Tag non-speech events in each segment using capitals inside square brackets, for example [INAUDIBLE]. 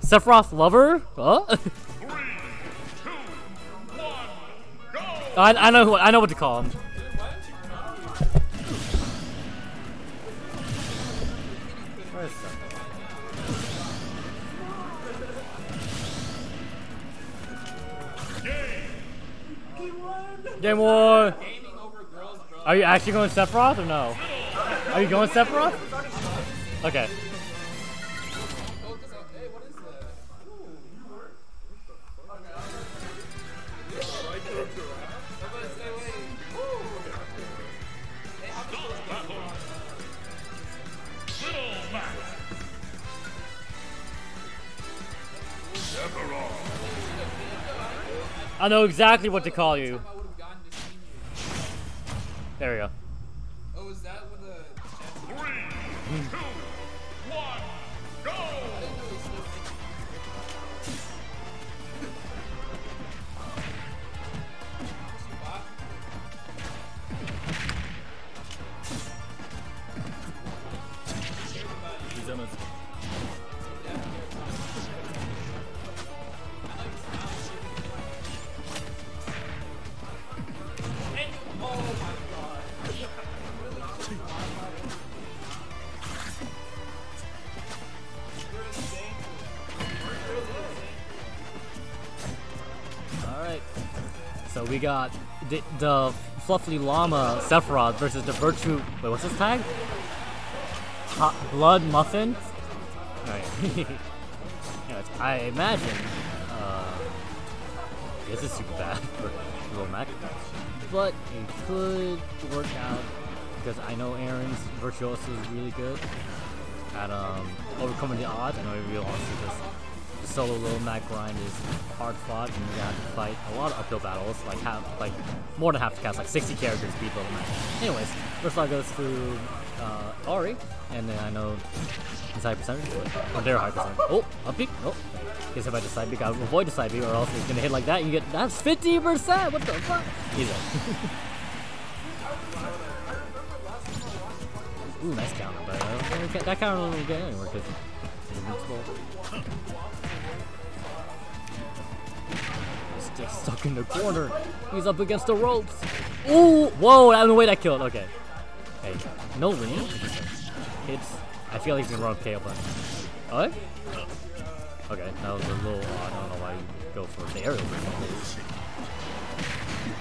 Sephiroth lover? Huh? [LAUGHS] I, I know who I know what to call him. Game war. Are you actually going Sephiroth or no? Are you going Sephiroth? Okay. I know exactly what to call you. There we go. We got the, the Fluffy Llama Sephiroth versus the Virtue. Wait, what's his tag? Hot Blood Muffin? Alright. [LAUGHS] I imagine. Uh, this is super bad [LAUGHS] for Little Mac. But it could work out because I know Aaron's Virtuoso is really good at um, overcoming the odds. I know everyone wants to just solo Little Mac grind is hard fought, and you have to fight a lot of uphill battles, like half, like more than half the cast, like 60 characters beat Little Mac. Anyways, first all goes to uh, Ari, and then I know his high percentage, or their high percentage. Oh, up peak. Oh, gets hit by the side B. Gotta avoid the side B, or else he's gonna hit like that. You get that's 50%. What the fuck? Up. [LAUGHS] Ooh, nice counter, but uh, that counter doesn't get anywhere because he's invincible. Stick stuck in the corner. He's up against the ropes. Ooh, whoa, I don't know way that killed. Okay. Hey, no ring. It's. I feel like he's gonna run KO button. Oh, what? Okay, that was a little odd. I don't know why you go for the aerial.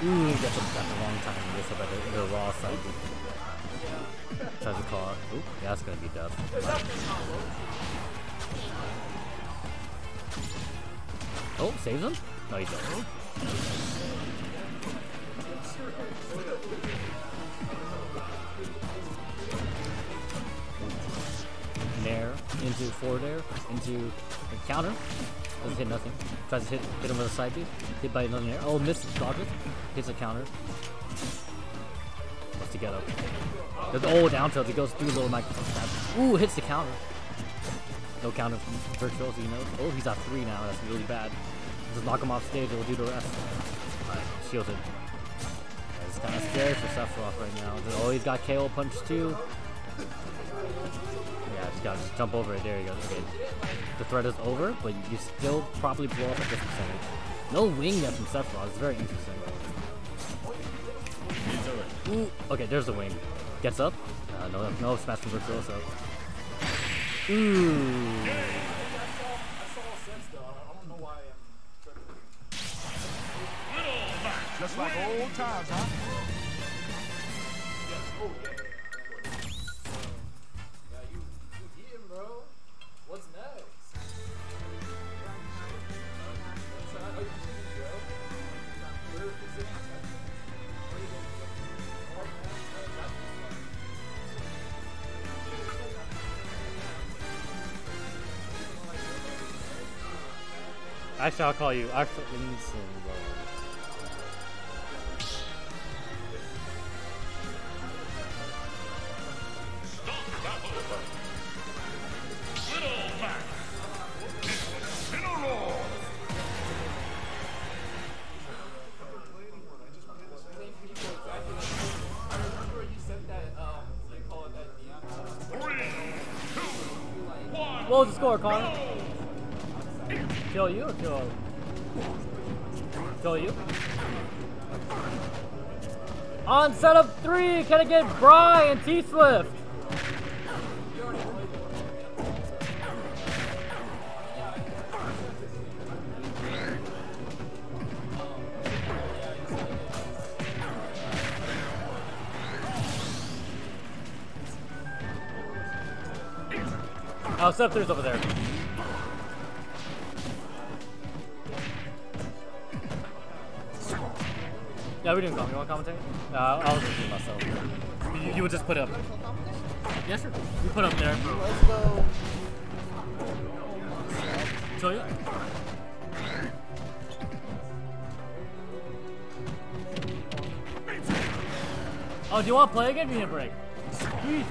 Ooh, gets him at the wrong time. Up at the, the raw side. Tries to call it. Ooh, yeah, that's gonna be death. Oh, saves him? No, he doesn't. Nair into forward air into counter. Doesn't hit nothing. Tries to hit hit him with a side B. Hit by another nair. Oh, misses. Dodges. Hits a counter. Wants to get up. There's oh down tilt. He goes through little microphone stab. Ooh, hits the counter. No counter from Virtuoso, you know. Oh, he's at three now. That's really bad. Just knock him off stage. We'll do the rest. Alright, shielded. It's kind of scary for Sephiroth right now. Oh, he's got KO punch too. Yeah, just gotta just jump over it. There you go. Okay. The threat is over, but you still probably blow up at this percentage. No wing yet from Sephiroth. It's very interesting. Ooh, okay, there's the wing. Gets up. Uh, no, no smash from Virtuoso. Ooh. Just like old times, huh? What's next? Actually, I'll call you Arthur Winston. What was the score, Connor? Kill you or kill? Kill you? On set setup three, can I get Bry and T Oh, three's over there. Yeah, we didn't come. You want to commentate? Uh, I was thinking myself. You, you would just put up. Yes, sure. You put up there. Let's go. Show you. Oh, do you want to play again? We need a break. Sweet.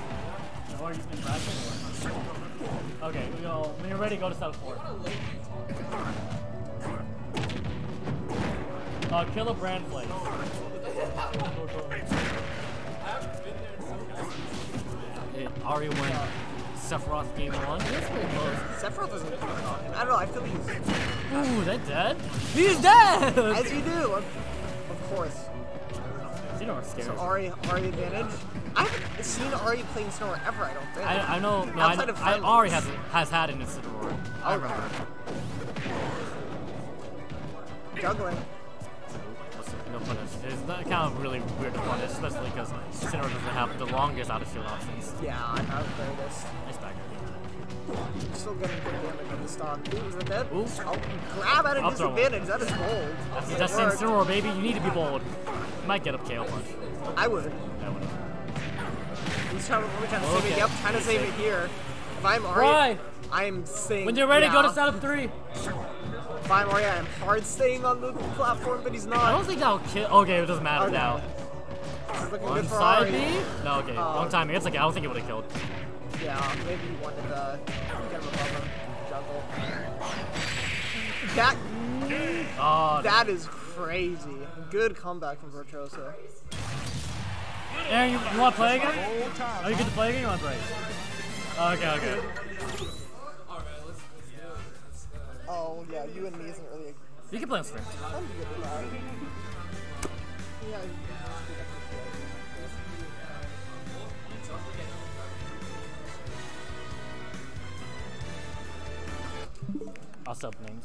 Or you practice. Okay, we go. When you're ready, go to South Four. Uh, kill a brand place. It already went Sephiroth game one. That's pretty close. Sephiroth doesn't even talking. I don't know. I feel like he's Ooh, is that dead? He's dead! [LAUGHS] as you do. Of, of course. What's scary. So Ari, Ari advantage. I haven't seen Ari playing Snore ever. I don't think. I, I know. No, I, of I already has has had an Incineroar. I Okay. remember. Juggling. No punish. It's not, kind of really weird to punish, especially because Incineroar doesn't have the longest out of shield options. Yeah, I have the greatest. Nice back. Still getting good damage on the stock. Ooh, is it dead? Ooh. Oh, grab at a I'll disadvantage. That is bold. That's, that's. Incineroar, baby. You need to be bold. Might get a KO punch. I would. Yeah, whatever. He's trying really trying to save Okay. it. Yep, trying to save it here. If I'm Ari, I'm staying. When you're ready, go to yeah. setup three. If I'm I'm hard staying on the platform, but he's not. I don't think that'll kill. Okay, it doesn't matter Okay. now. This is looking One side B? No, okay. Uh, Wrong timing. It's like I don't think it would have killed. Yeah, maybe he wanted to get him above him. Juggle. [SIGHS] That Oh, that is crazy. Good comeback from Virtuoso. Aaron, you, you want to play again? Old times. Are you good to play again? You want to break? Okay, okay. Alright, let's, let's do it. Let's, uh, Oh yeah, you and me isn't really. a... You can play on stream. I'm good with that. Yeah. I'll sub names.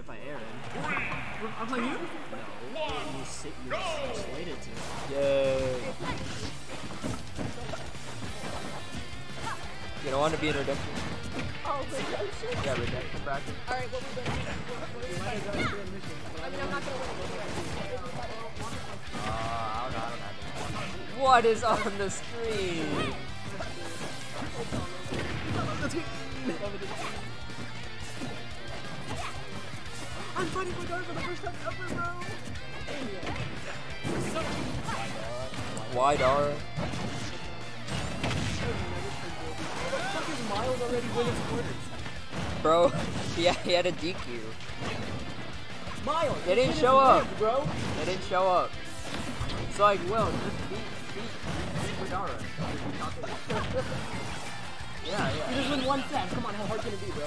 I got my air in. I'm playing you? No. You sit. You slated to. Yay. You don't want to be in redemption? Oh. Yeah, redemption bracket. Alright, what we doing? I mean, I'm not gonna win. Uh, I don't know, I don't have it. What is on the screen? Let's get. I'm fighting my guard for the first time ever, bro. Wide R. Miles already winning quarters. Bro, [LAUGHS] he, he had a DQ. Miles. They didn't show up, bro. They didn't show up. It's like, well, just beat, beat, beat Madara. [LAUGHS] Yeah, You just win one set. Come on, how hard can it be, bro?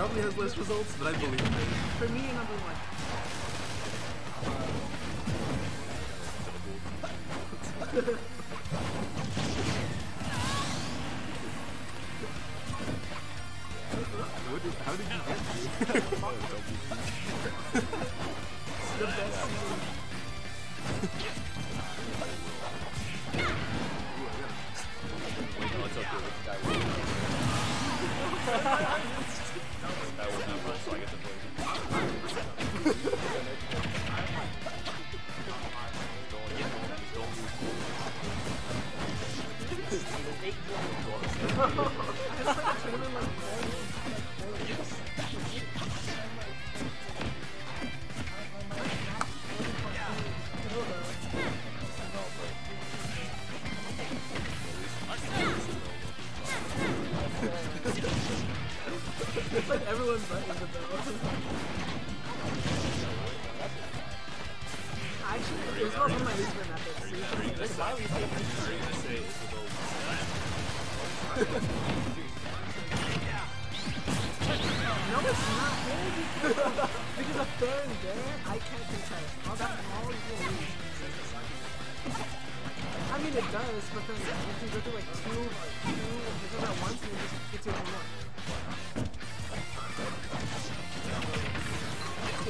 probably has less results, but I believe him. For me, number one. How did you get [LAUGHS] It's like everyone's button the bell. Actually, it was one of my least methods. It's my least favorite. No, it's not because, a fair and there, I can't contest. All that all you lose. I mean, it does, but then if you go through like two, two missions at once, and you just get to one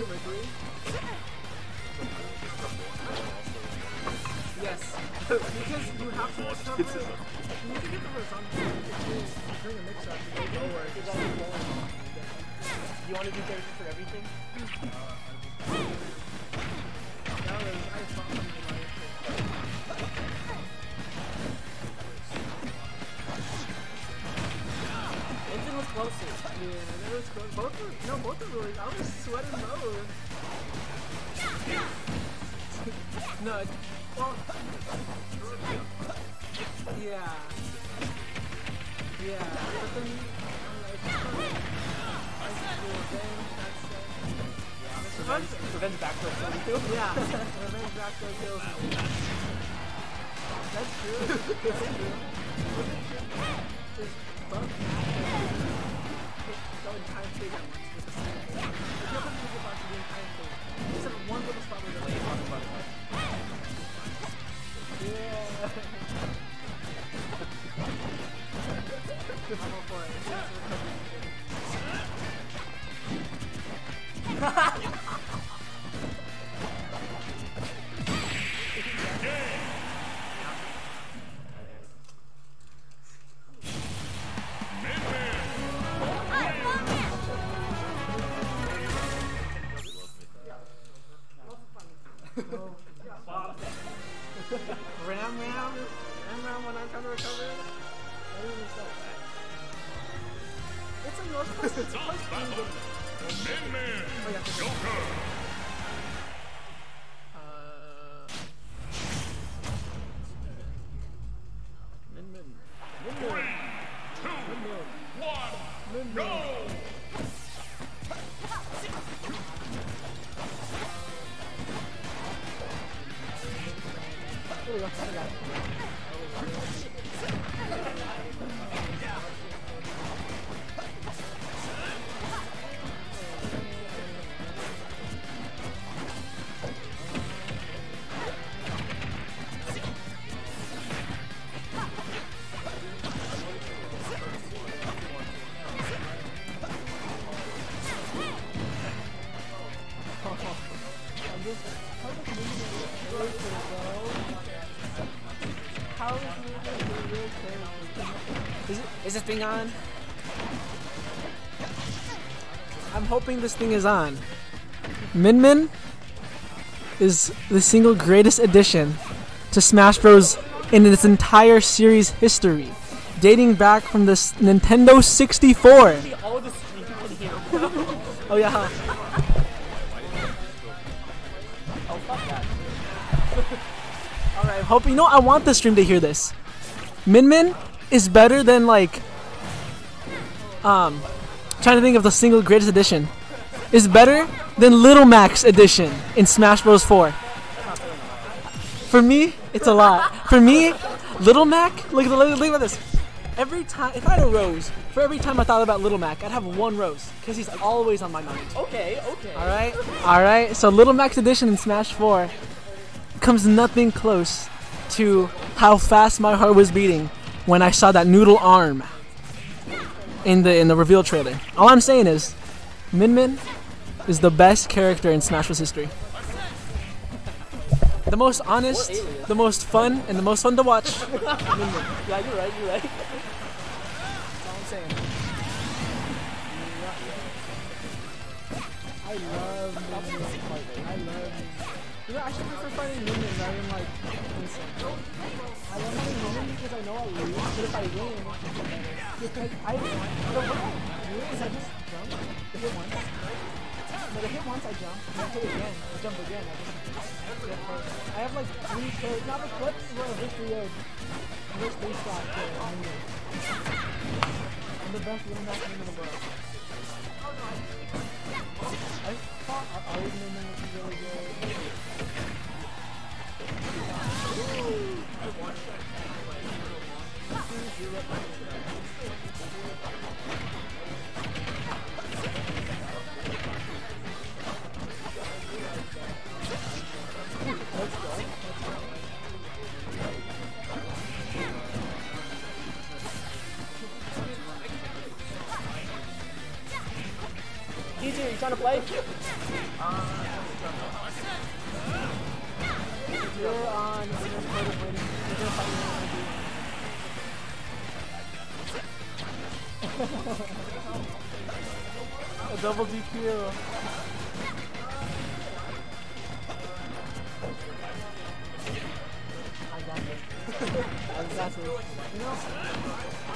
Yes, because you have to recover. You need to get the horizontal during mix-up. You lower. You want to do therapy for everything? That was I like it. Engine was closer. Yeah, that was cool. Both were no, both were really. I was sweating mode. no, well, yeah, yeah. But then I'm like, revenge. Uh, Revenge, revenge back for 32. yeah, revenge back there kills. That's true. That's true. Just fuck the entire stage at once with the same thing. You're supposed to get back to the entire stage, except for one little spot where you're like, yeah. [LAUGHS] I'm all for it. It's [LAUGHS] Ram [LAUGHS] thing is on. Min Min is the single greatest addition to Smash Bros. in its entire series history, dating back from the Nintendo 64. All the stream in here. Oh yeah. Oh. All right. Hope you know. I want the stream to hear this. Min Min is better than like. Um, trying to think of the single greatest edition. Is better than Little Mac's edition in Smash Bros. 4. For me, it's a lot. For me, Little Mac. Look at the look, look at this. Every time, if I had a rose, for every time I thought about Little Mac, I'd have one rose because he's always on my mind. Okay, okay. All right, all right. So Little Mac's Edition in Smash 4 comes nothing close to how fast my heart was beating when I saw that noodle arm in the in the reveal trailer. All I'm saying is, Min Min is the best character in Smash Bros. history. The most honest, the most fun, and the most fun to watch. [LAUGHS] Yeah, you're right, you're right. I hit again, I jump again. I just. I have like three kills, not the clips where a victory of first base shot to Min Min. I'm the best little match in the world. DJ, you trying play? You're on you're sort of waiting. You're gonna fight me. A double DQ. I got this. I got this. You know,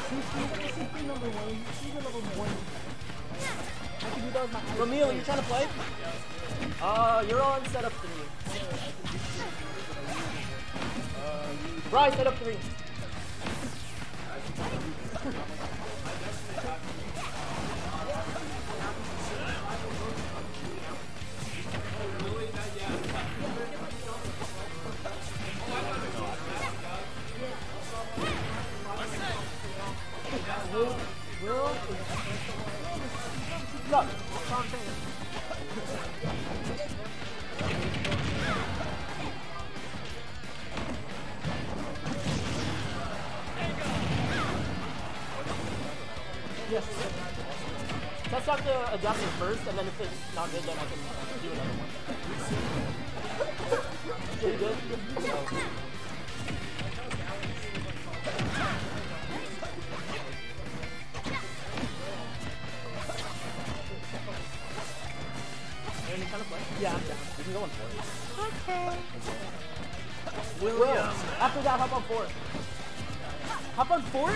since he's CP number one, he's number one. Eyes. You trying to play? Uh, you're on setup three. Uh, Bryce, setup three. Adapter first, and then if it's not good, then I can do another one. Pretty good. Aaron, you trying to play? Yeah, I'm down. You can go on four. Okay. Will, after that, hop on four. Hop on four?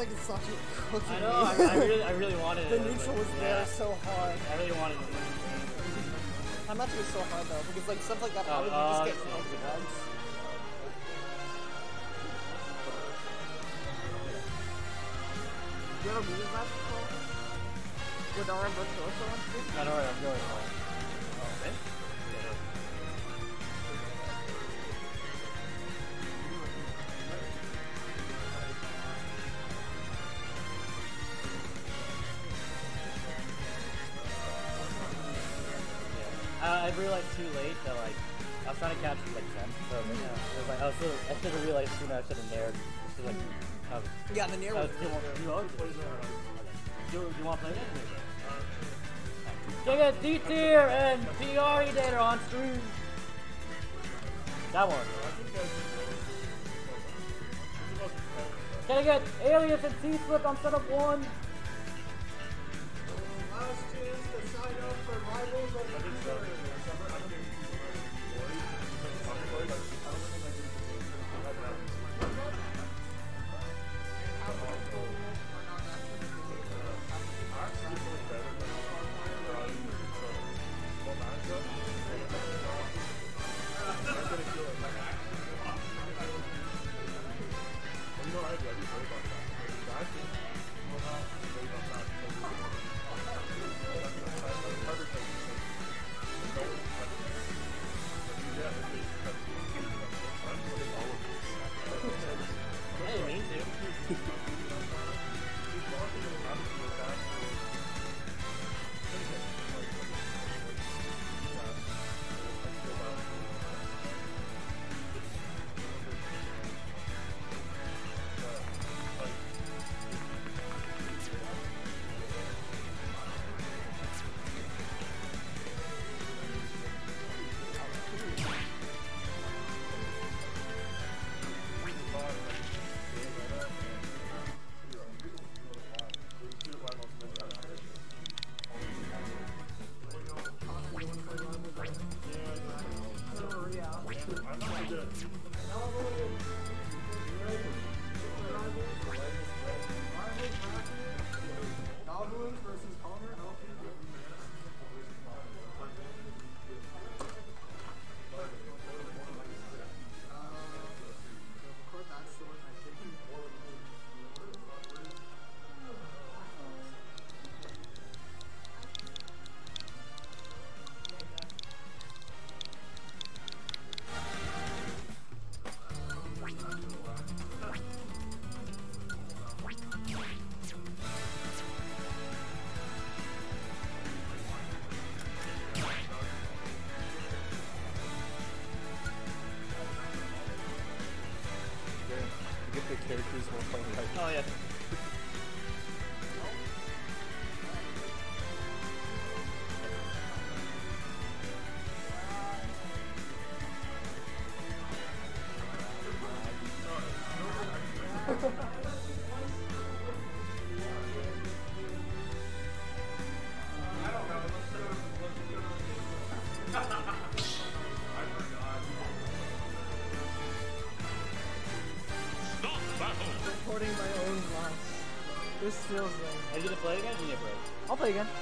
Dude, that second Sasha cooking I know. I, I really, I really [LAUGHS] wanted it. The neutral was Yeah, there so hard. I really wanted it. I'm not doing so hard though, because like stuff like that, Oh, probably oh, just uh, get it's- smoked it's- once. Do you have a movie match call? With our virtuoso on? I don't know. I'm going. should have realized sooner. I should have nared. Should like, um, yeah, the nair. Was. Do, do you want to play that? Check out D tier and PRE data on stream. That one. Can I get Alias and T-Flip on setup one? again.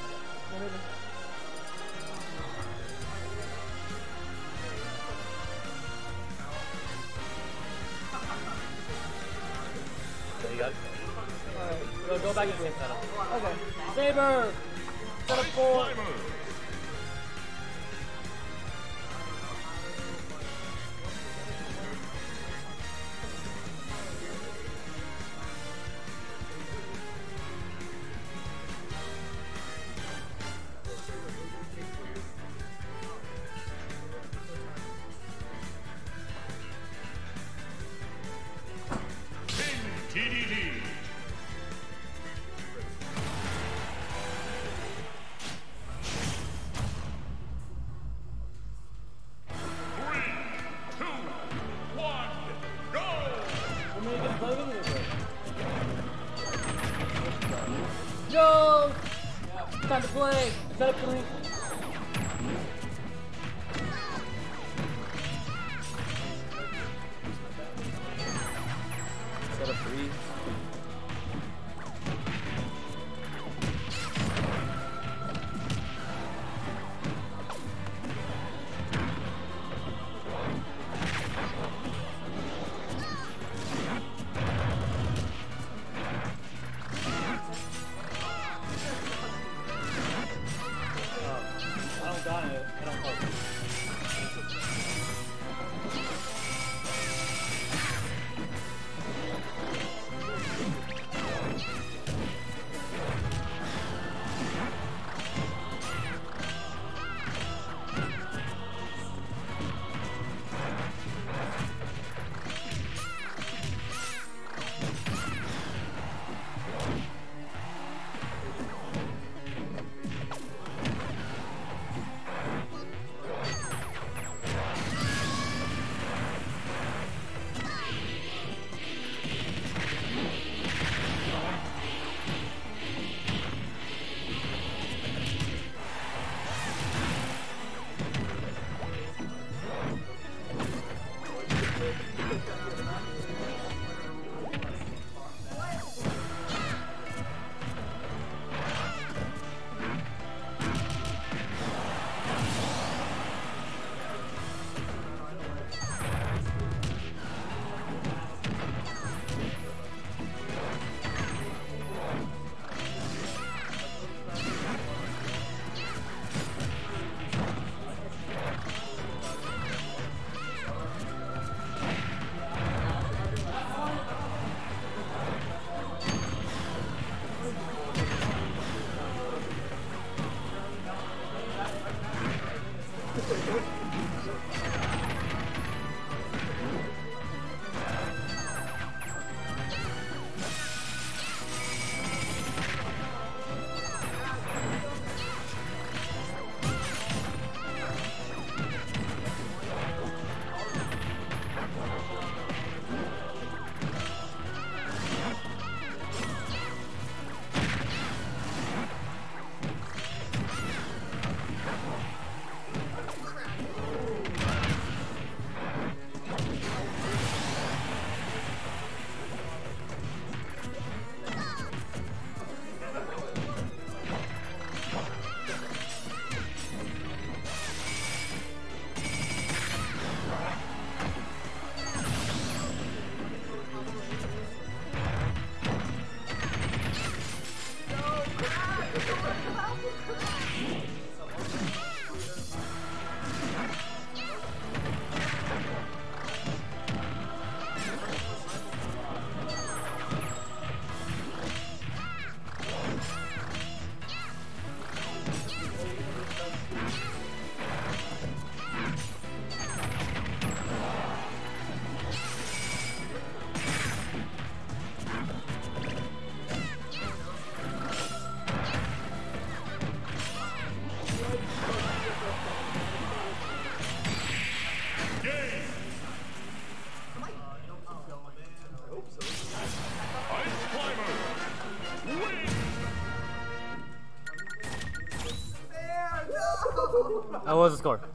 Oh, what was the score?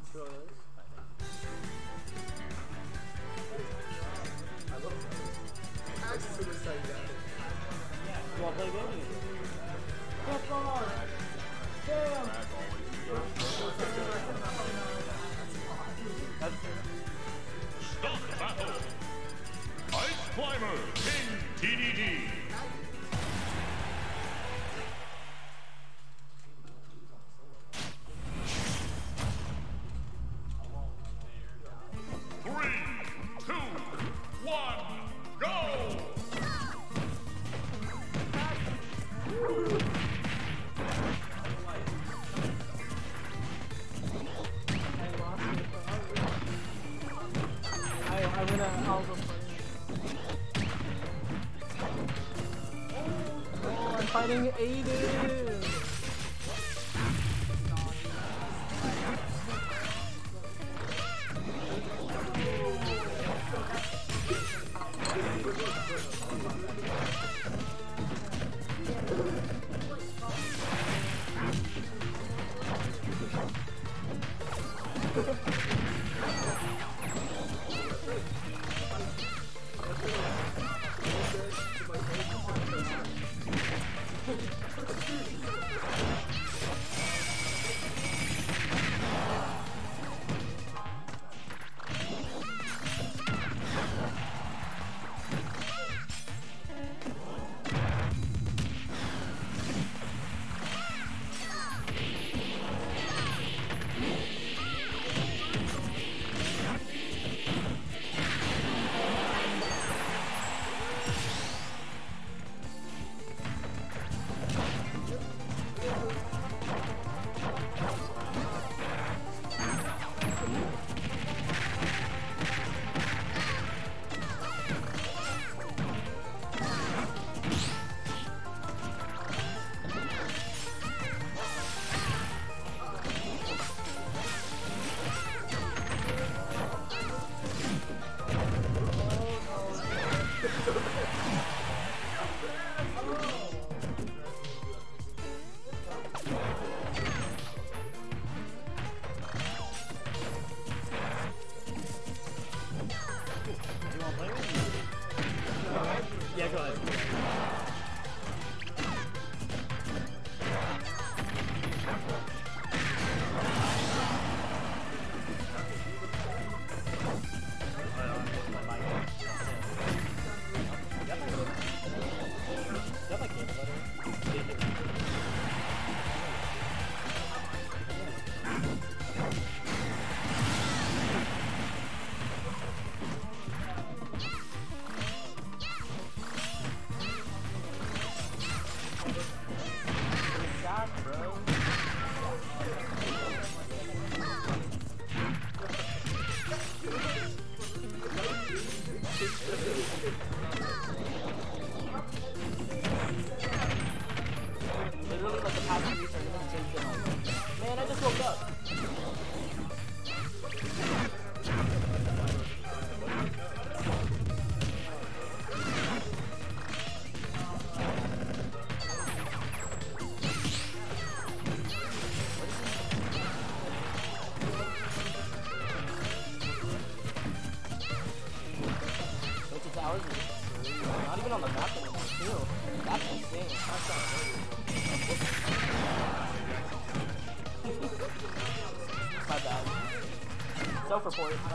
Self-report. My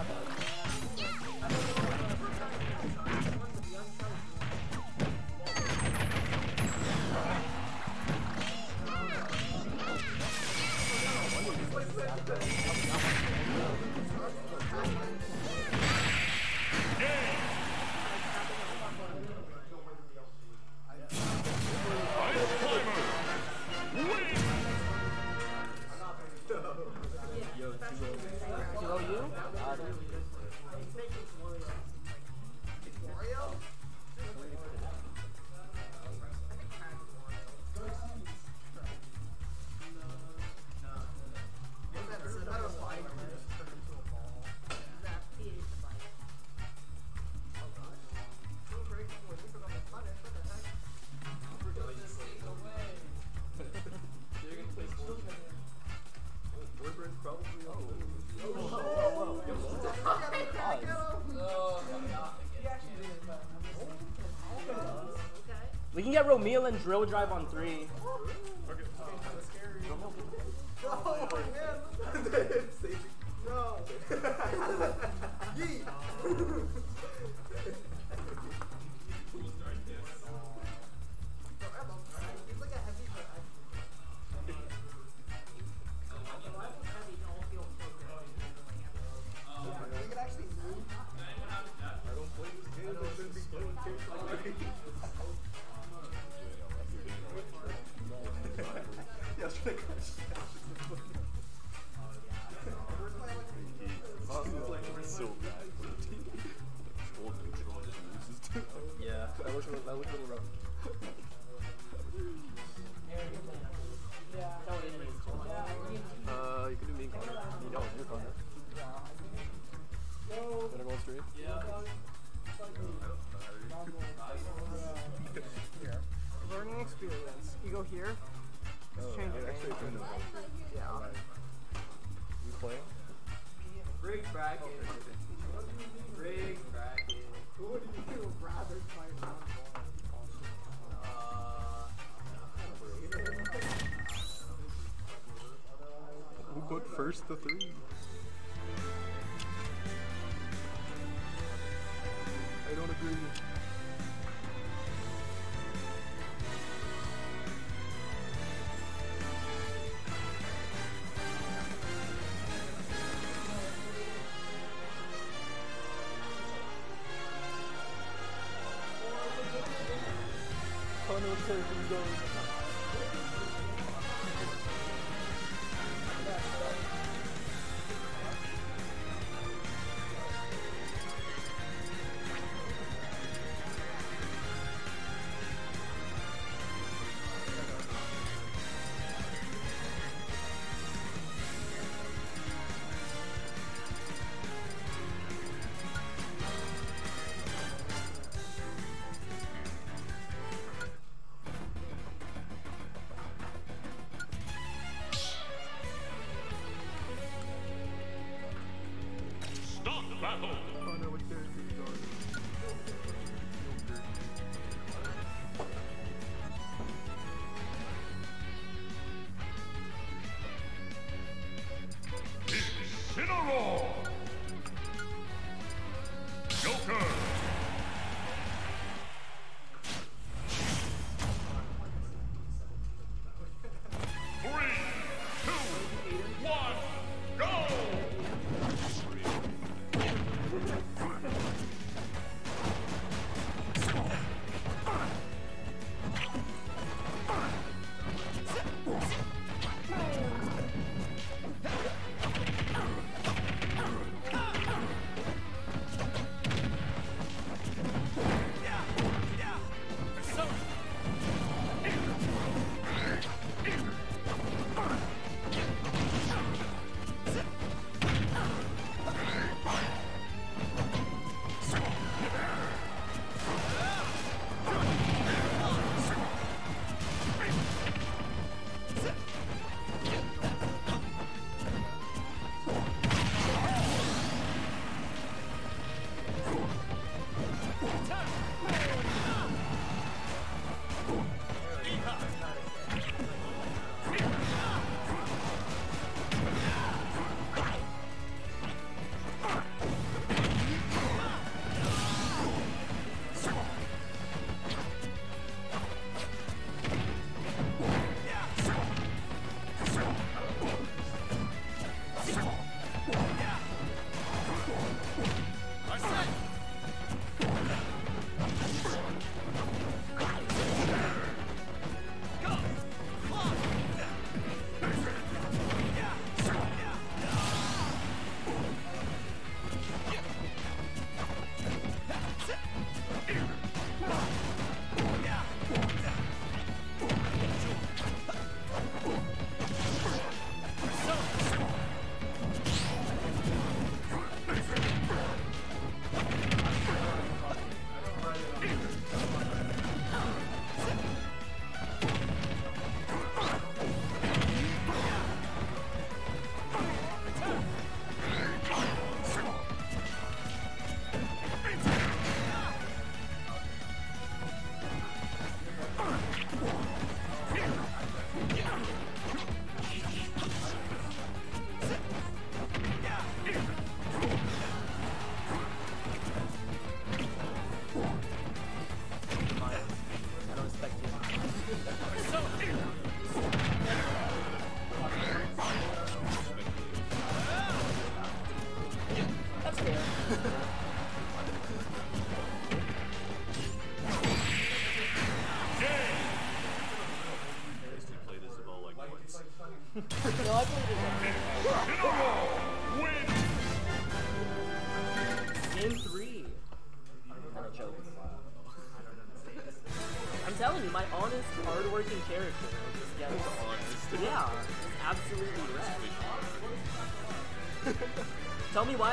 drill drive on three.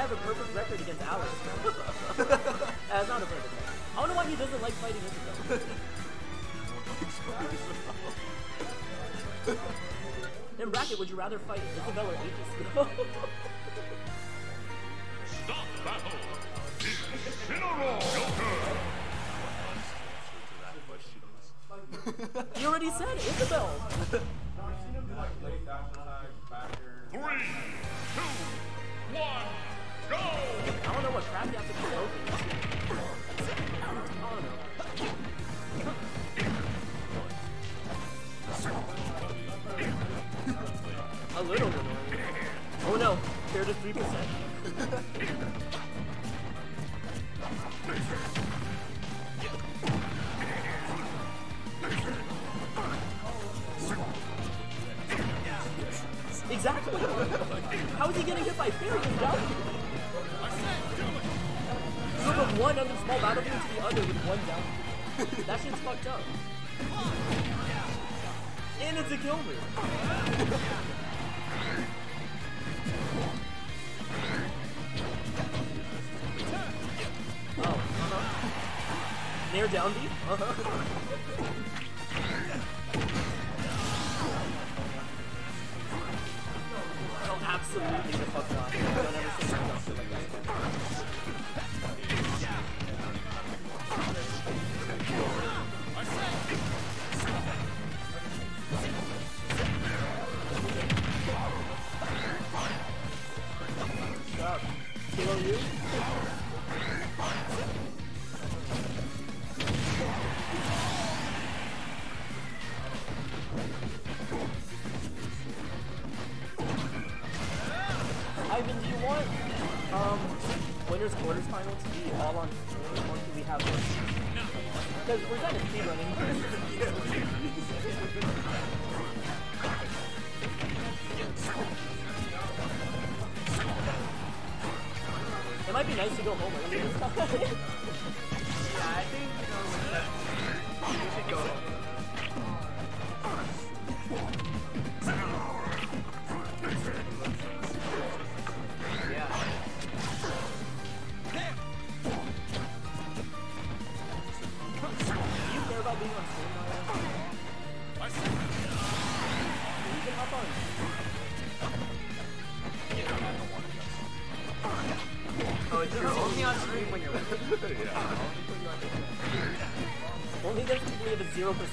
Have a perfect record against Alex. [LAUGHS] uh, it's not a perfect record. I don't know why he doesn't like fighting Isabelle. [LAUGHS] In bracket, would you rather fight Isabelle or Aegis? [LAUGHS]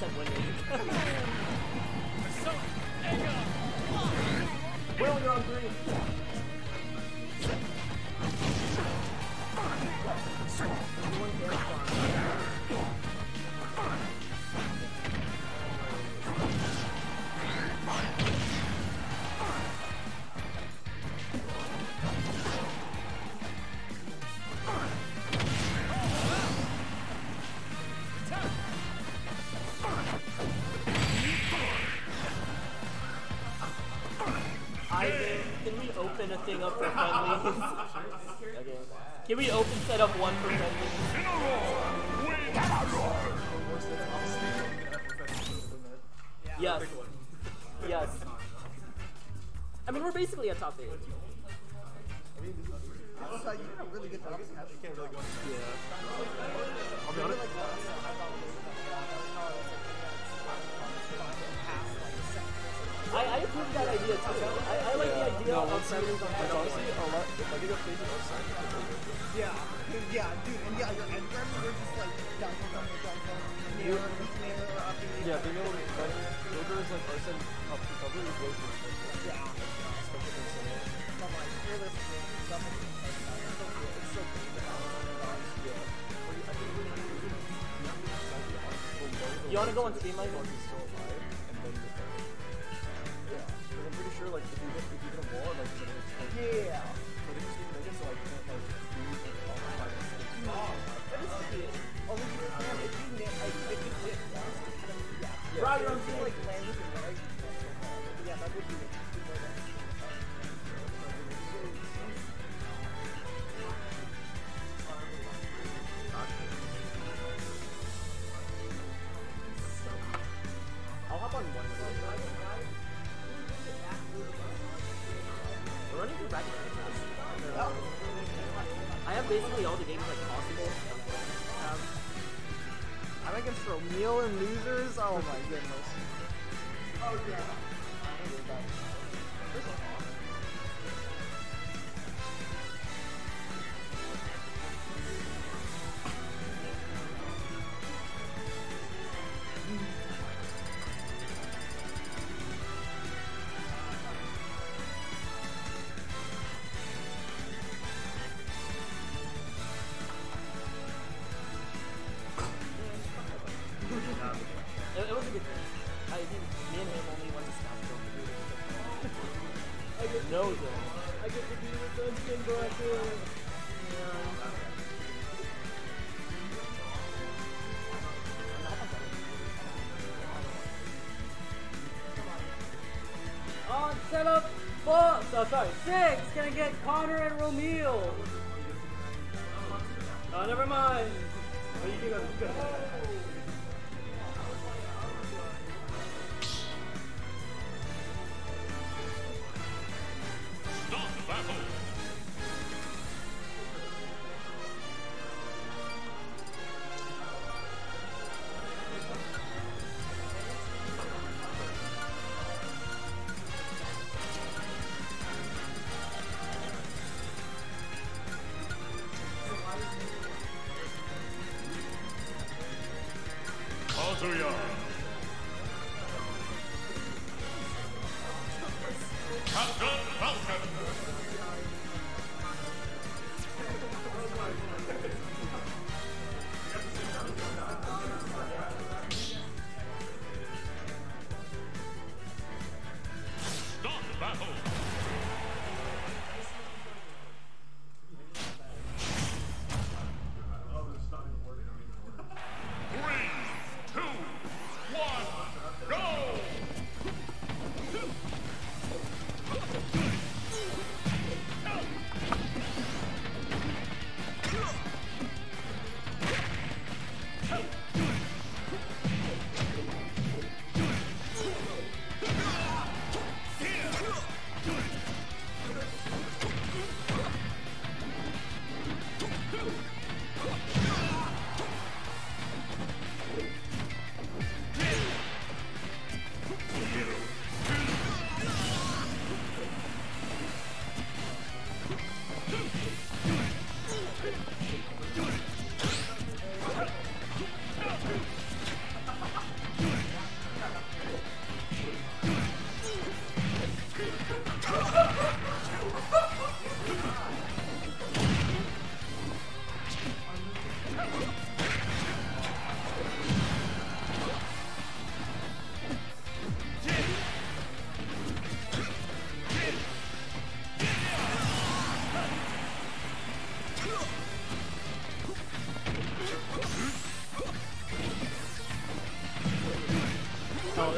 have a open a thing up for friendlies? okay. [LAUGHS] Can we open set up one for friendlies? Yes. Yes. I mean, we're basically a top eight. So you did a really good job. You can't really go. Yeah. Friendlies on Like honestly, a lot. Like it. Yeah, yeah, dude, and yeah, your end grabs were just like down, down, down, down, near. Yeah, being able to like Joker's like Arsene up recovery is way. Yeah. Like, like that, it's so good. It's so good. You wanna go on stream, Michael?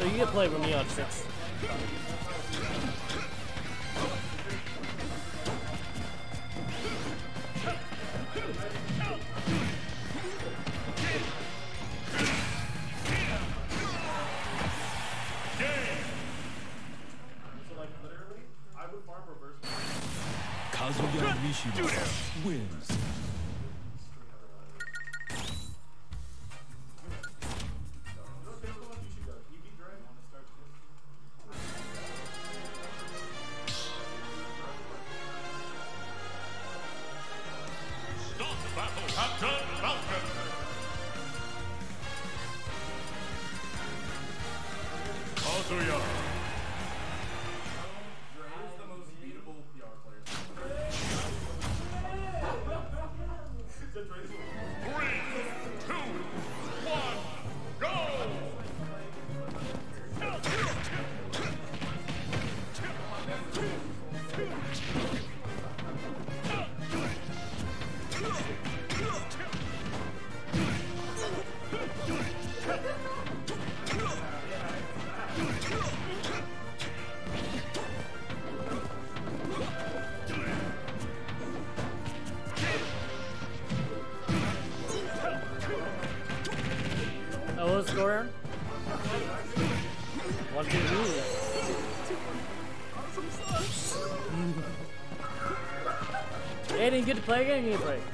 you can play with me on 6 play again? You play?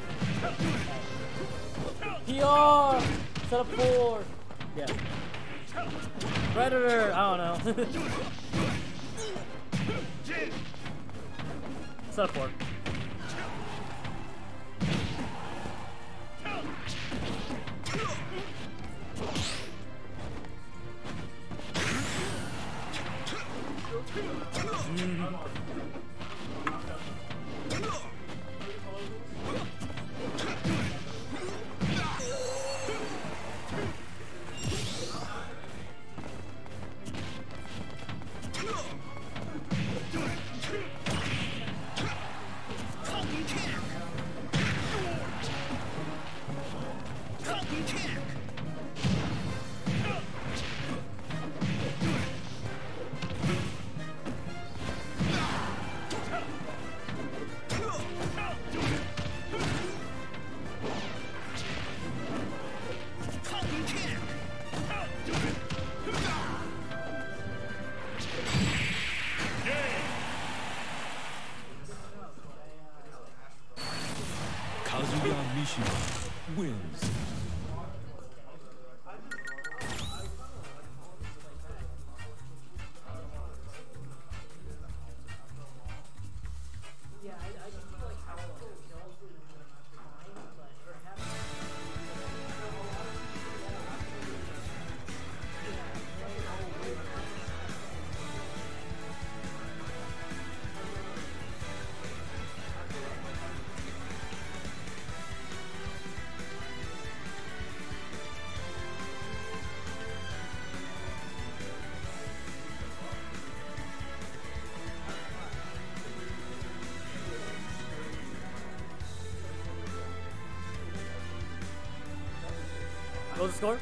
The score?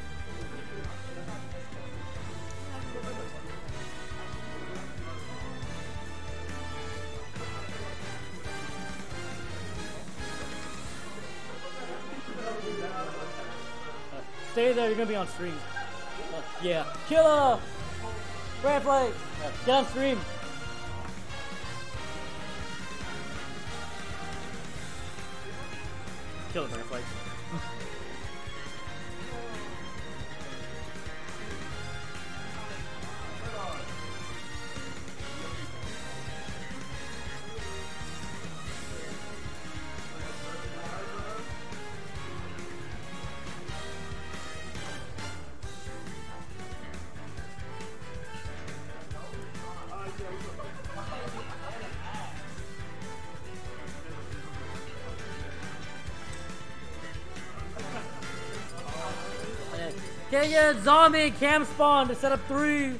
Stay there, you're gonna be on stream. Uh, yeah. Killer! Brand Flake! Uh, get on stream! Get zombie cam spawn to set up three?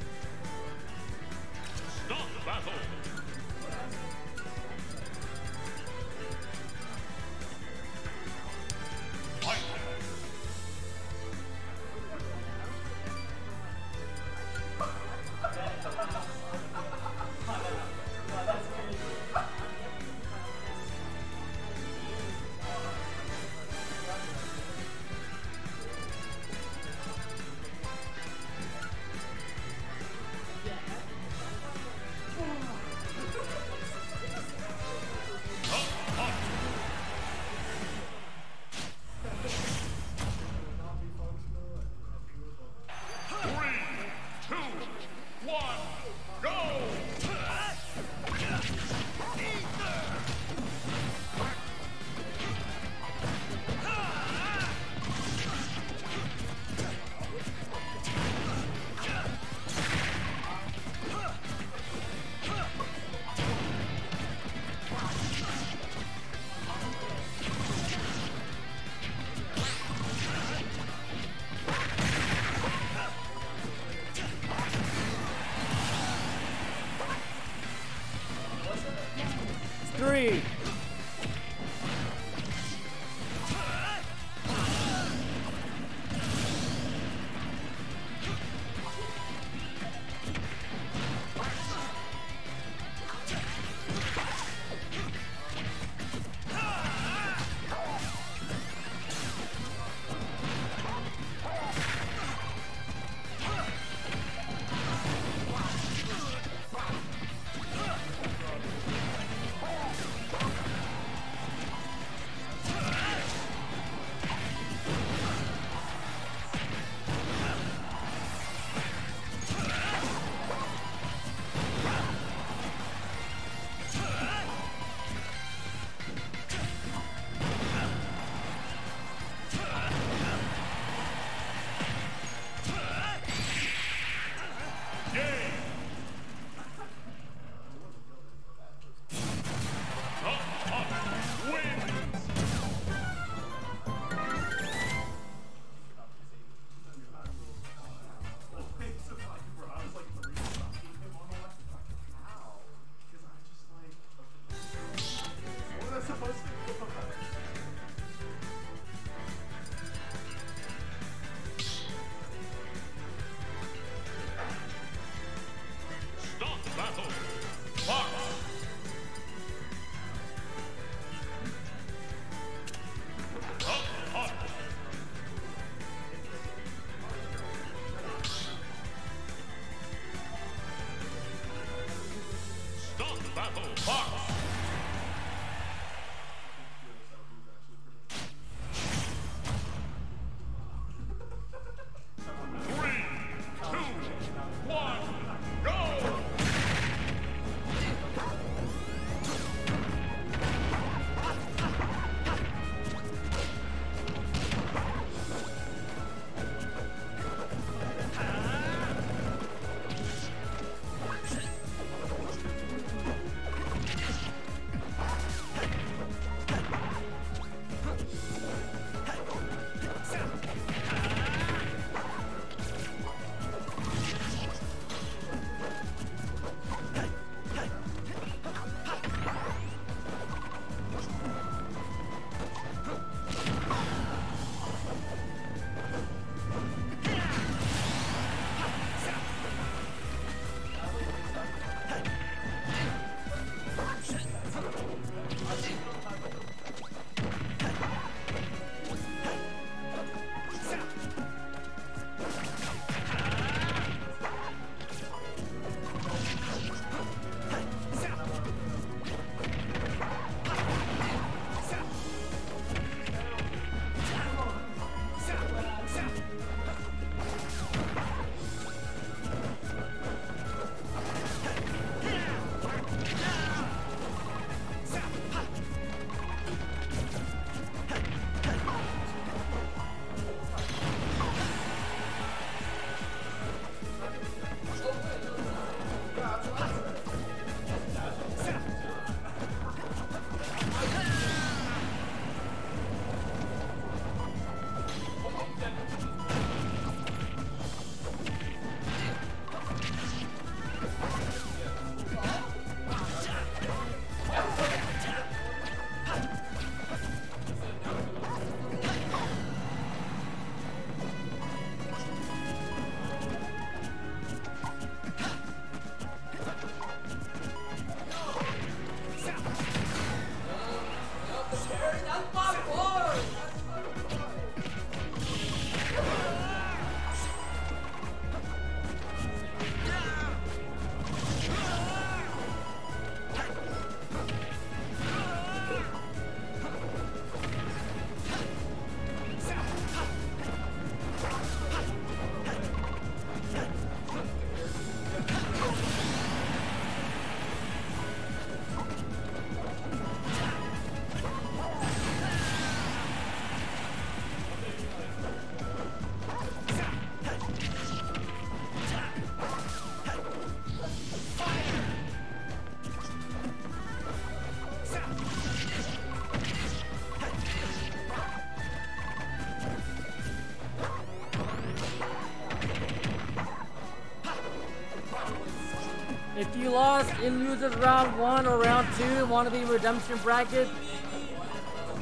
You lost in losers round one or round two and want to be redemption bracket,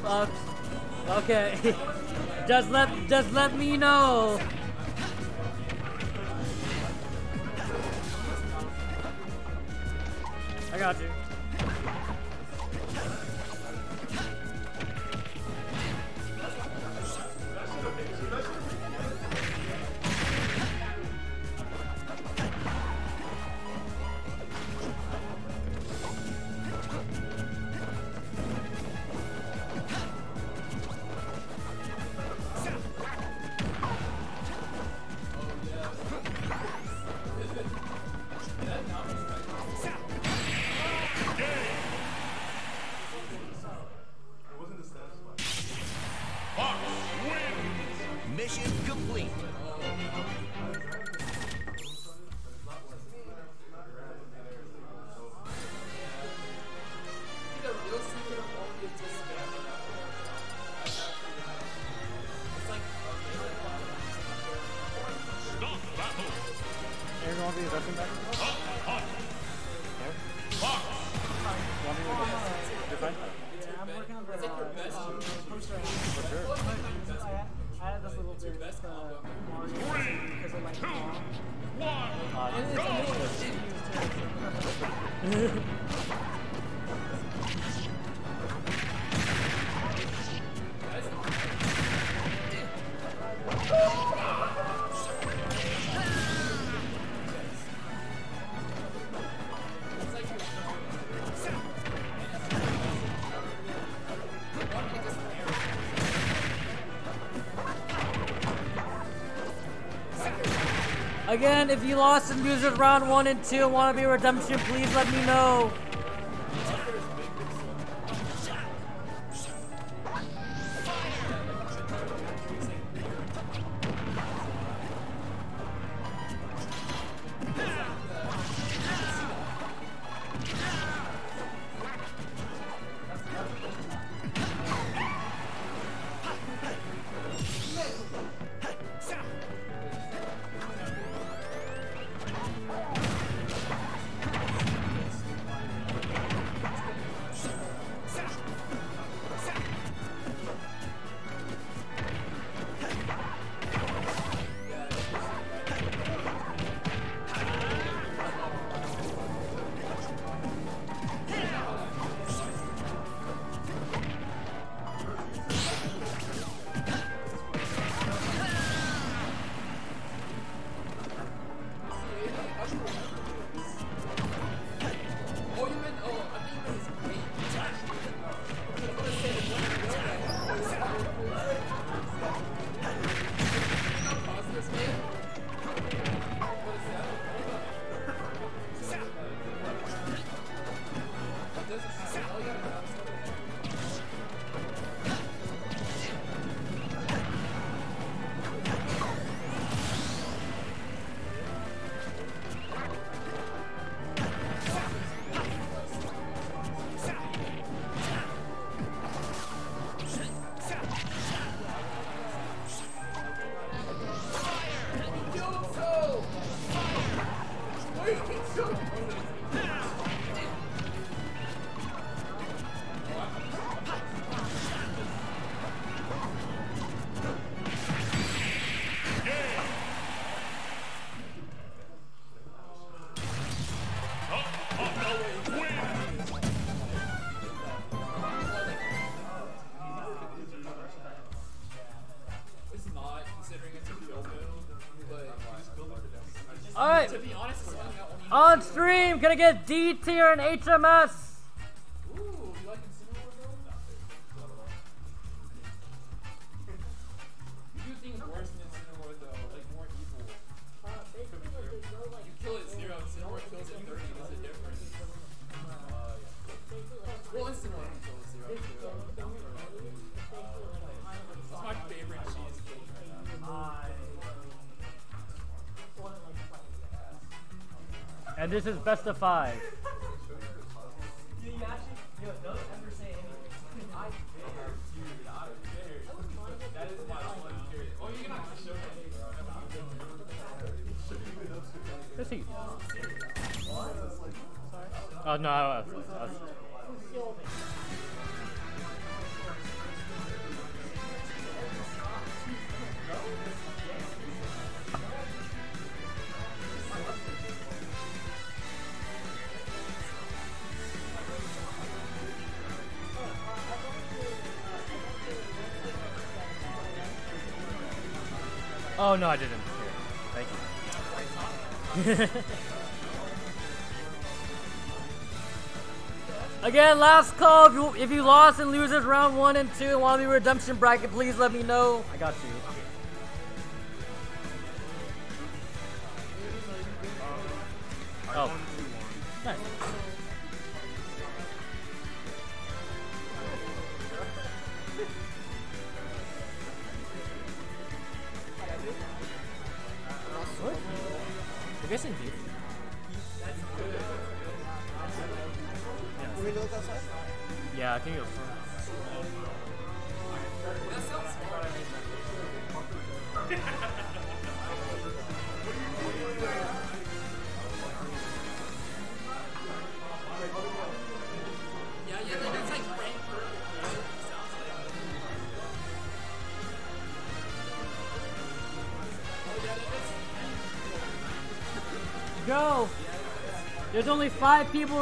uh, okay, [LAUGHS] just let just let me know. Um. I, I had this little bit because like it's lost in losers round one and two want to be redemption, please let me know. Tier HMS. Ooh, you like Incineroar though? You do things worse than Incineroar though, like more evil. You kill it zero, Incineroar kills it 30, there's a difference. Well, Incineroar can kill it zero too. That's my favorite cheese cake. And this is best of five. Last call. If you if you lost in losers round one and two and want to be redemption bracket, please let me know. I got you.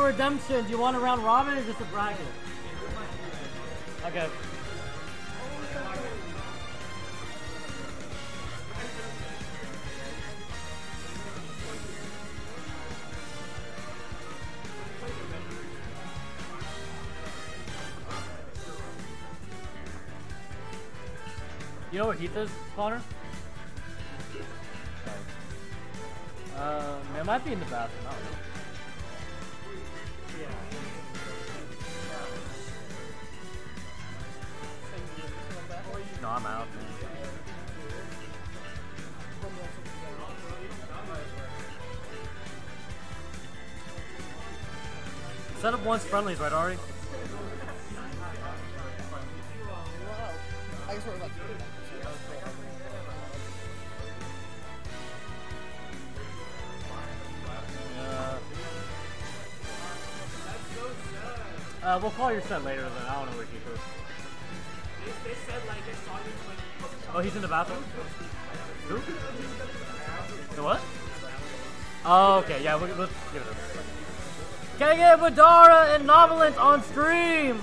Redemption. Do you want a round robin or just a bracket? Okay. You know where Heath is, Connor? Um, it might be in the bathroom. No, I'm out. Set up once friendlies, right, Ari? I Uh, we'll call your set later then. I don't know where Keith is. They, said like they saw you like Oh, he's in the bathroom? Who? The what? Oh, okay. Yeah, we'll, let's give it Can I get Badara and Novelant on stream?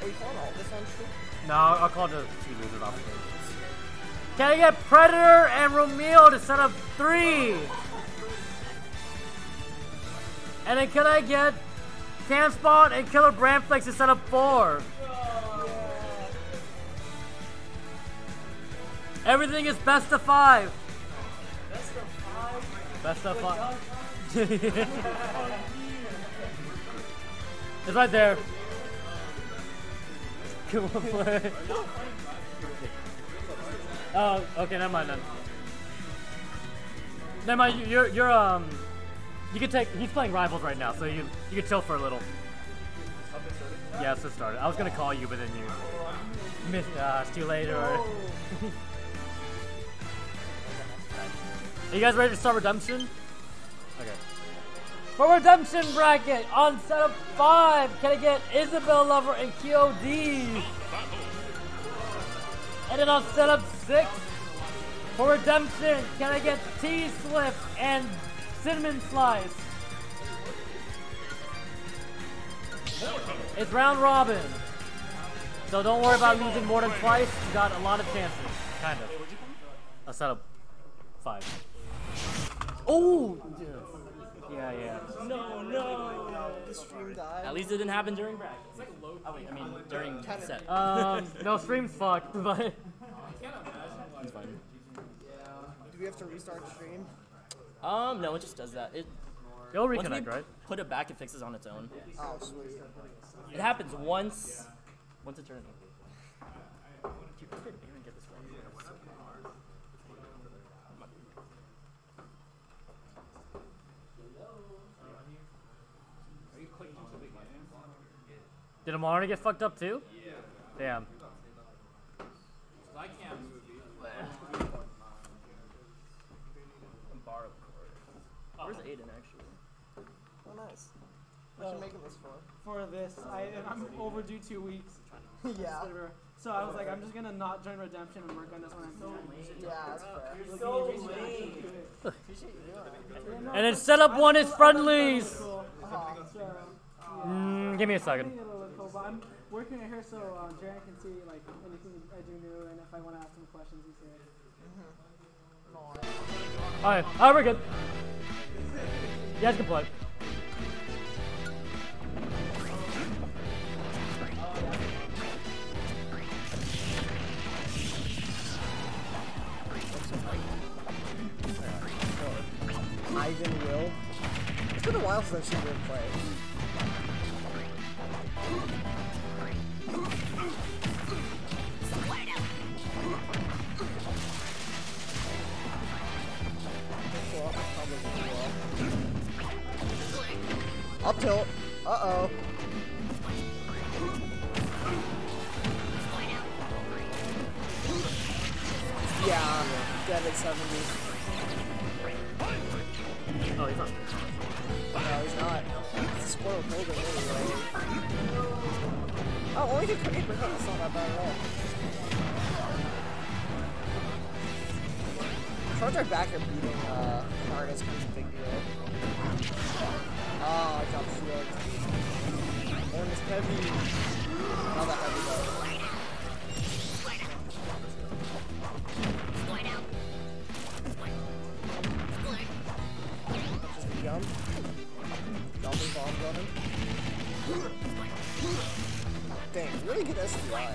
Are we calling all this on stream? No, I'll call the two losers off stream. Can I get Predator and Romeo to set up three? And then can I get Camspot and Killer Brandflex to set up four? Everything is best of five. Best of five. Best of five. [LAUGHS] it's right there. [LAUGHS] Come on, play. Oh, okay, never mind then. Never mind. you- You're you're um. You can take. He's playing rivals right now, so you you can chill for a little. Yeah, just started. I was gonna call you, but then you missed. Uh, it's too late. Or. [LAUGHS] Are you guys ready to start redemption? Okay. For redemption bracket on setup five, can I get Isabelle Lover and QOD? And then on setup six, for redemption, can I get T Swift and Cinnamon Slice? It's round robin. So don't worry about losing more than twice. You got a lot of chances. Kind of. A setup five. Oh! Yeah, yeah. no no. The stream died. At least it didn't happen during practice. Oh wait, I mean during set. Um, no, stream's fucked, [LAUGHS] but. I can't imagine. It's fine. Yeah. Do we have to restart the stream? Um, no, it just does that. It It'll once we reconnect, right? put it back, it fixes on its own. Oh, sweet. It happens once, once eternity. Dude, [LAUGHS] I didn't even get this one. Did Amara get fucked up too? Yeah. Damn. I can't move either. Borrow cord. Where's Aiden actually? Oh, nice. I should make it this for? For this. I, I'm overdue two weeks. [LAUGHS] Yeah. So I was like, I'm just gonna not join Redemption and work on this one. I'm finished. Yeah, that's fair. Looking so at reason to actually lame. Appreciate you doing. [LAUGHS] And then setup one is friendlies. Cool. So, yeah. Mm, give me a second. Think it'll look cool, but I'm working it here so uh, Jaren can see like anything I do new and if I want to ask him questions, he's here. Alright, alright, we're good. You guys can play. Ivan Will. It's been a while since I've seen him play. Up tilt. Uh oh. Yeah, dead at 70. Oh, he's not. No, he's not. He's a squirrel golden anyway. Oh, only did 28%. That's not that bad at all. Charge our back are beating uh, is kind of a big deal. Ah, I dropped shield. One is heavy. Not that heavy though. Jump. Jumping bombs on him. Dang, really good SDI.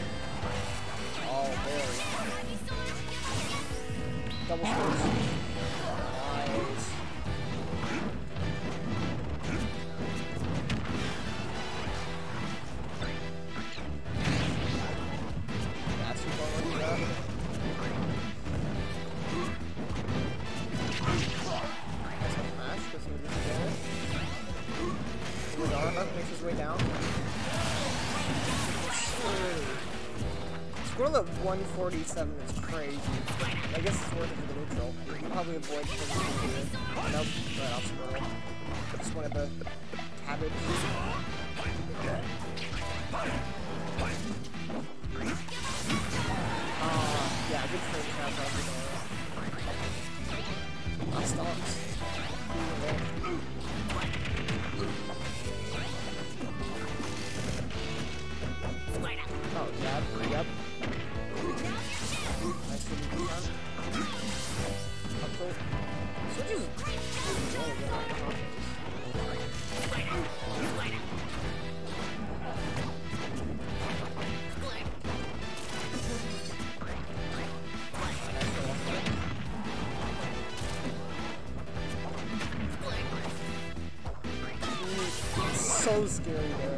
So scary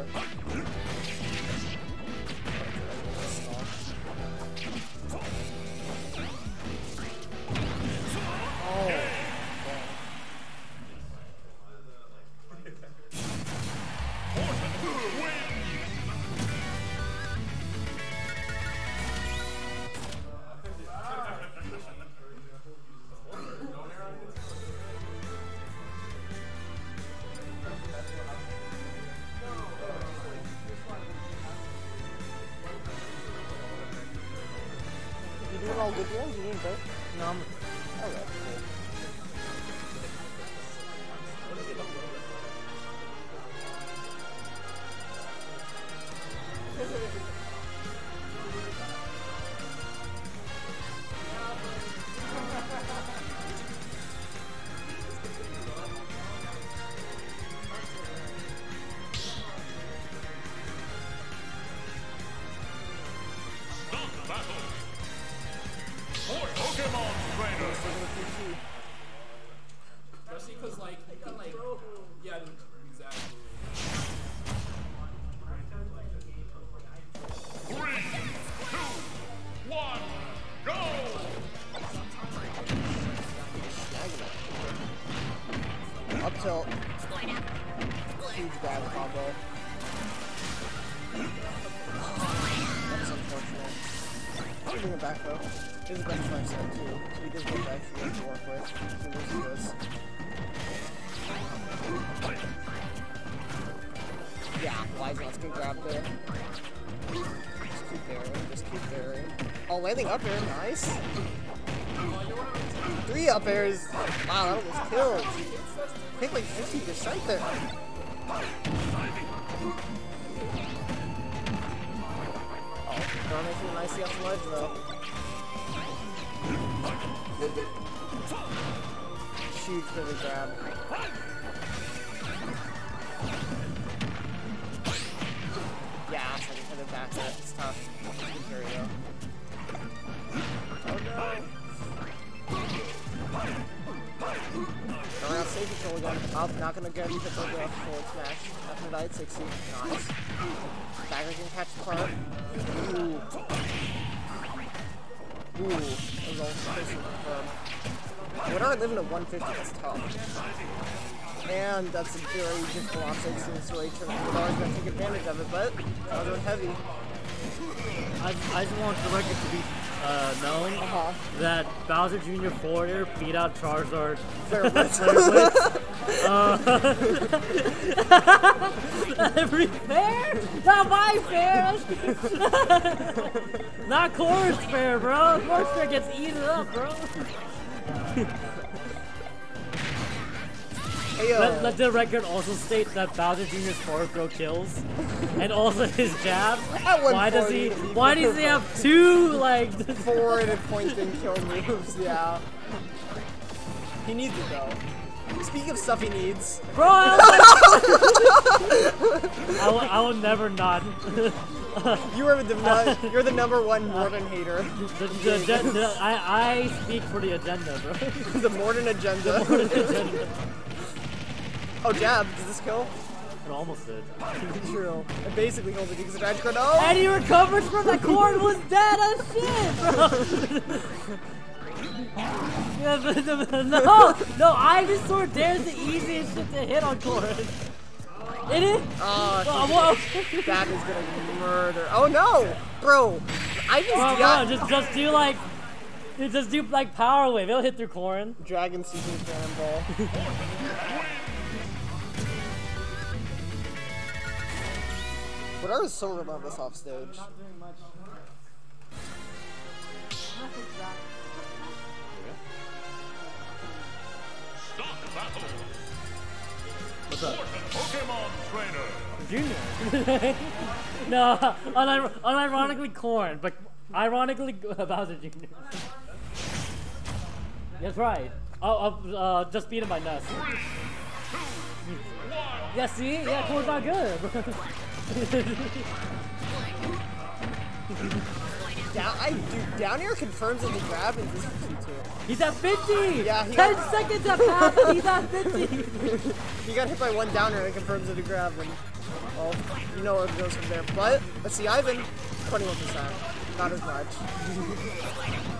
catch the part. Ooh. Ooh. That was all confirmed. Would I live in a 150? That's tough. And that's a very difficult offside situation. Wodar's gonna take advantage of it, but I was heavy. I, I just want the record to be uh, known Uh-huh. that Bowser Jr. forward beat out Charizard. Fair [LAUGHS] blitz. Uh, [LAUGHS] every fair? Not my fair! [LAUGHS] Not Chorus fair, bro! Chorus fair gets eaten up, bro! Hey. Let, let the record also state that Bowser Jr.'s forward throw kills, and also his jab. [LAUGHS] Why does he? Why does he have two like? forward and pointing kill moves, yeah. He needs it though. Speaking of stuff he needs, Bro, I [LAUGHS] I will, I will never not. [LAUGHS] you are the you're the number one Morden hater. The, the, agen- the, I, I speak for the agenda, bro. [LAUGHS] the Morden agenda. agenda. oh, jab. Does this kill? It almost did. True. It basically holds it because edge guard. Oh! And he recovers from the cord was dead as shit, bro. Yeah, but the- no, no, Ivysaur dares the easiest shit to hit on cord. It is. Oh, Oh, whoa. that is gonna murder. Oh no, bro! I just Oh, got bro, just just do like, just do like power wave. It'll hit through Corrin. Dragon Seeking Cannonball. But I was so relentless off stage. What's up? Pokemon Trainer. Junior. [LAUGHS] no, unir- unironically corn, but ironically [LAUGHS] Bowser Jr. That's right. Oh, uh, uh, just beat him by Ness. Yeah, see? Yeah, corn's not good. [LAUGHS] Down, I dude, down here confirms that the grab is this 52. He's at 50! Yeah, he 10 got- seconds have passed, he's at 50! [LAUGHS] He got hit by one downer and it confirms that he grabbed and well, you know where it goes from there. But let's see, Ivan, 21%. Not as much. [LAUGHS]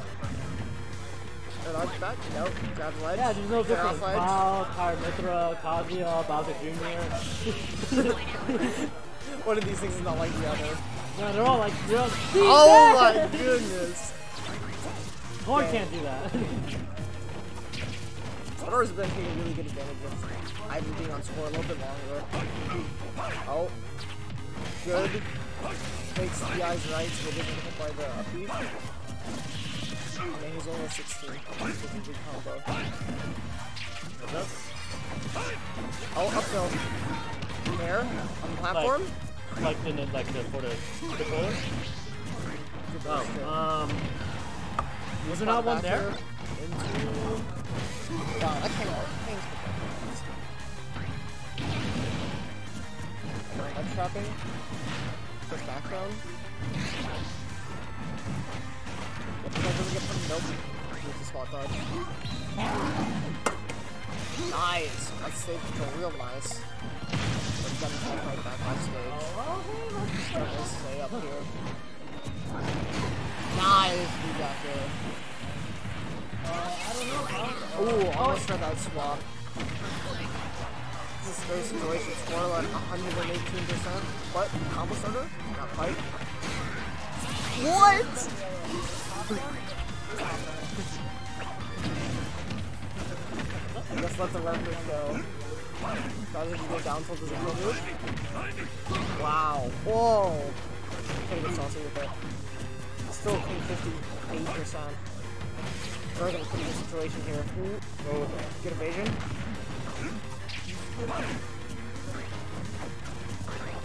Arch back? Nope. Grab ledge. Yeah, there's no difference. Wow, Pyra Mythra, Kazuya, Bowser Jr. One of these things is not like the other. No, they're all like, they're all, Oh [LAUGHS] my goodness. Corn can't do that. Sonora's been taking really good advantage of Ivan being on score a little bit longer. Oh. Good. Makes the eyes right so didn't get hit by the upbeat. And then he's only a 16. Which is a big combo. Oh, uphill. There, on the platform. like in the, like the for the controller. Oh, um, was there not one there? Into... Wow, that came out. Head trapping. Push background. Yep, that doesn't get from nope. Here's the spot dodge. Nice. That's stage control real nice. But his right back off stage. To stay up here. Nice. We got there. Uh, Ooh, almost tried that swap. This is very situation. Squirrel at 118%. What? Combo starter? Not quite. What? I guess let the reference go. If you go down tilt, it kill move? Wow. Whoa. Kinda get saucy with it. Still clean 58%. Um, we're in a pretty good situation here. Ooh. Oh, good evasion.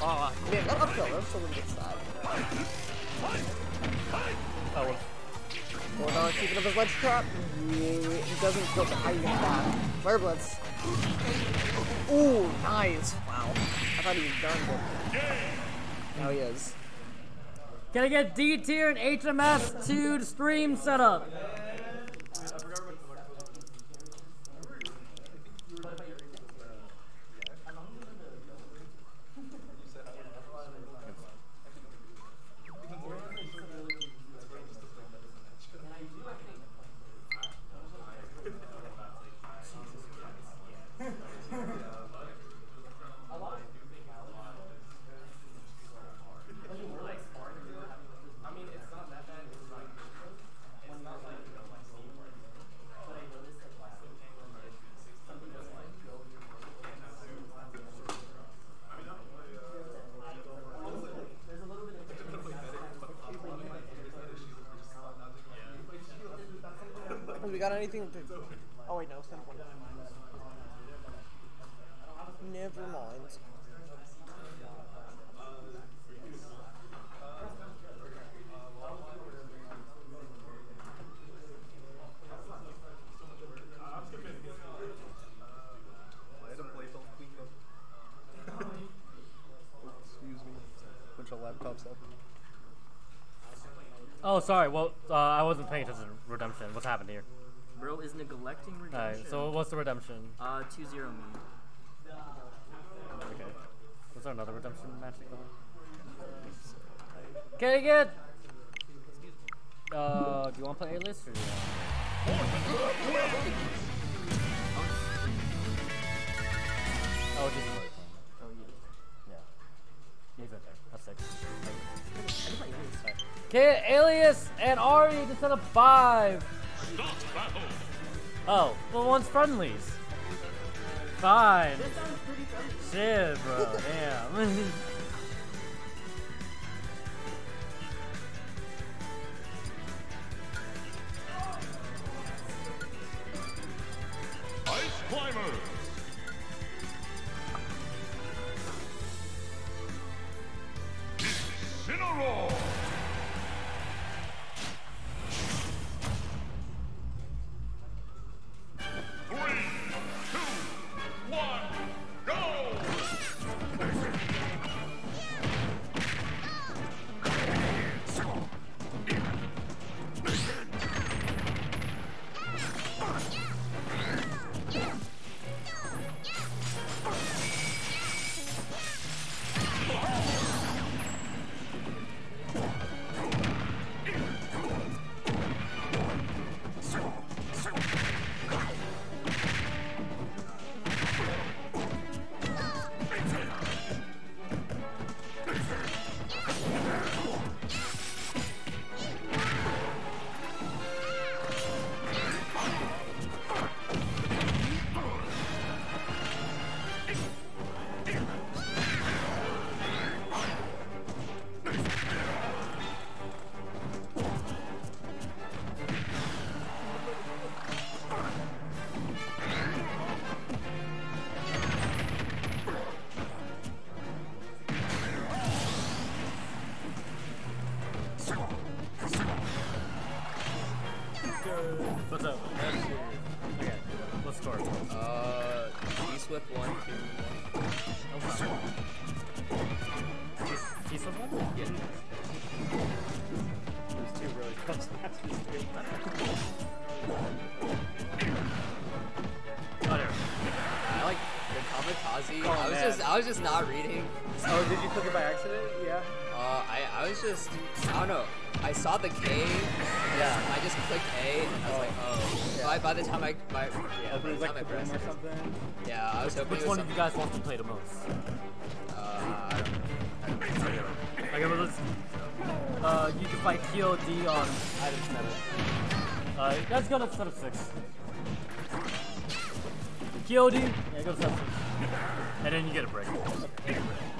Oh, man, that uphill, that's a little bit sad. Oh, well, Hold on, keeping up his ledge trap. He doesn't go get back. Flare Blitz. Ooh, nice. Wow. I thought he was done, but now he is. Can I get D tier and HMS to stream setup? Have we got anything to... Oh wait, no, simple. Never mind. Excuse me. Bunch of laptops up. Oh, sorry. Well, uh, I wasn't paying attention to redemption. What's happened here? Bro is neglecting redemption. Alright, so what's the redemption? Uh, 2 0 me. Okay. Was there another redemption match going? I get? Uh, do you want to play A list or do you want? to? Oh, just Alright. Okay, Alias and Ari to set up five. Start battle. Oh, well, one's friendlies. Fine. Shit, bro. Damn. [LAUGHS] Ice climbers. Incineroar. The Kamikaze. Oh, I was man. just, I I was just not reading. Oh, did you click it by accident? Yeah. Uh, I, I was just, I don't know. I saw the K. Yeah. I just clicked A, and I was like, oh. By, by the time I, by, yeah, by the time like I pressed or something. yeah, I was hoping Which it was one of you guys wants to play the most? Uh, I don't know. Okay, well, let's. Uh, you can fight KOD on. Item seven. Uh, you guys go to set of six. KOD, yeah, go set. And then you get a break. Ice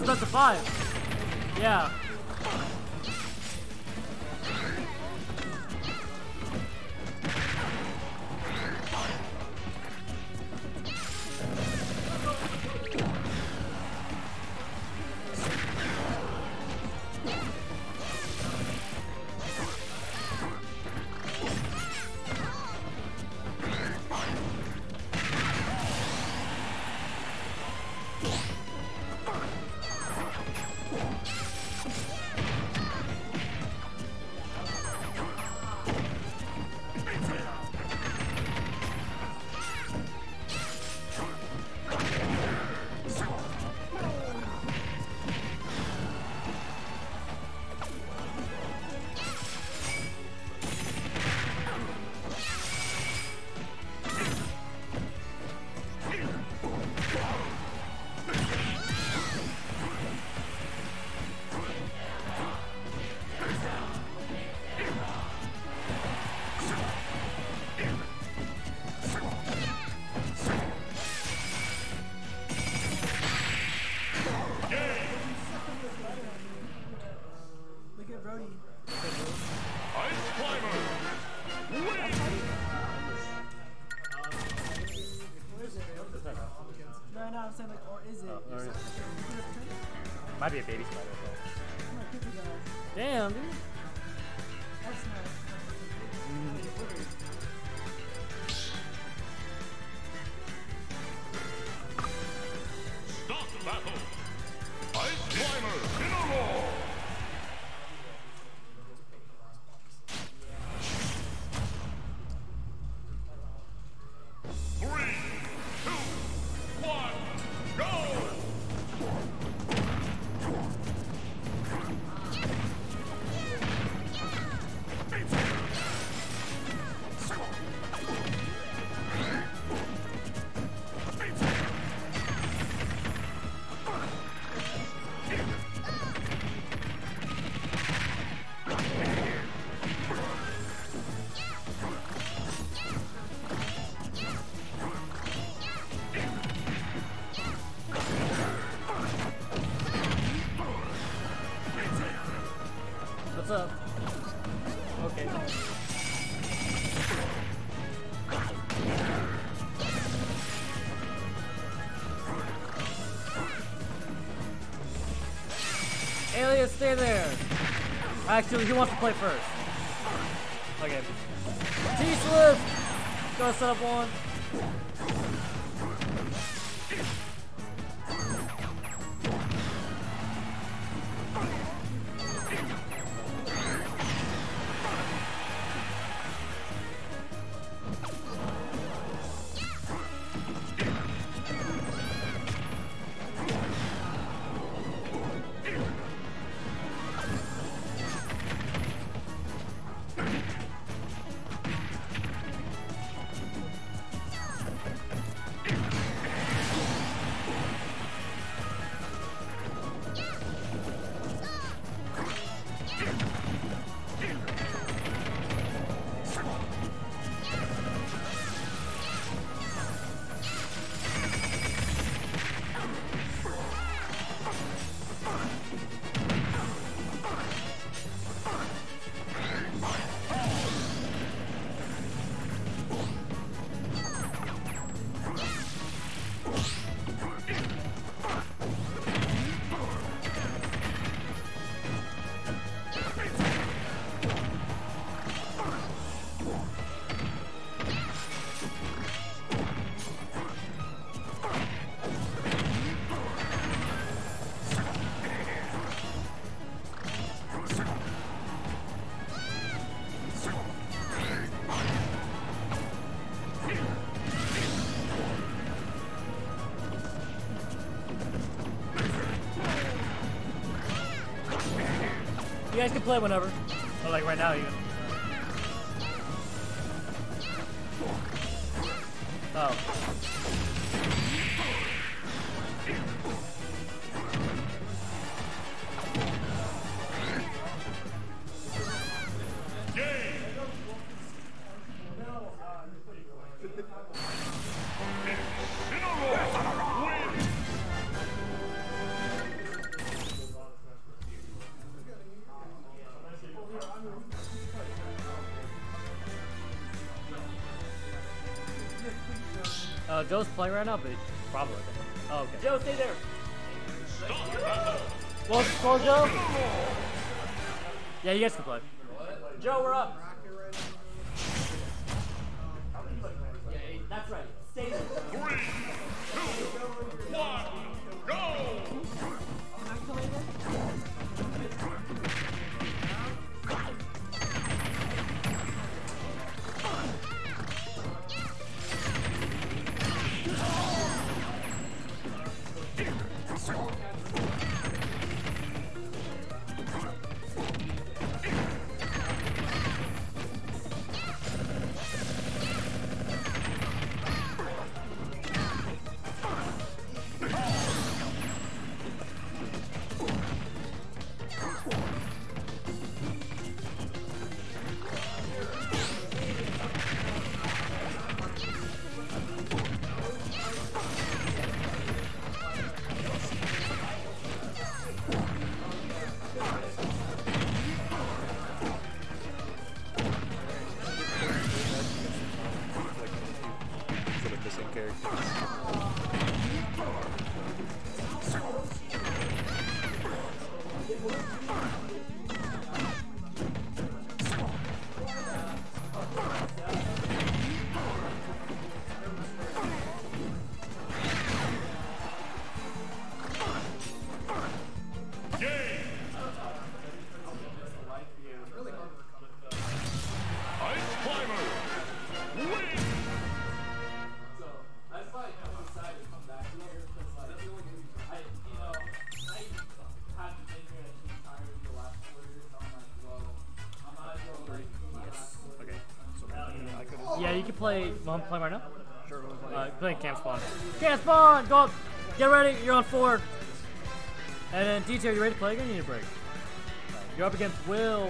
it's best of five. Yeah. Actually, he wants to play first. Okay. T Swift, Gotta set up one. play whenever. another play. Want to play right now? Sure, we'll play. Uh, play Camp Spawn. Camp Spawn! Go up! Get ready, you're on four. And then DT, are you ready to play again? You need a break. You're up against Will.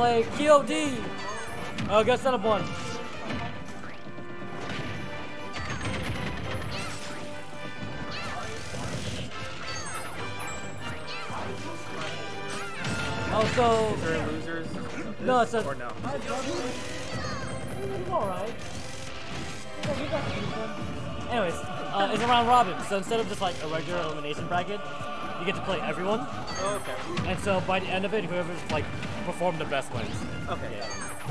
Play QOD. Oh, go set up one. Also, They're losers. no, it's a. Or no? Alright. Anyways, uh, it's a round robin, so instead of just like a regular elimination bracket, you get to play everyone. Oh, okay. And so by the end of it, whoever's like performed the best ones. Okay. Yeah.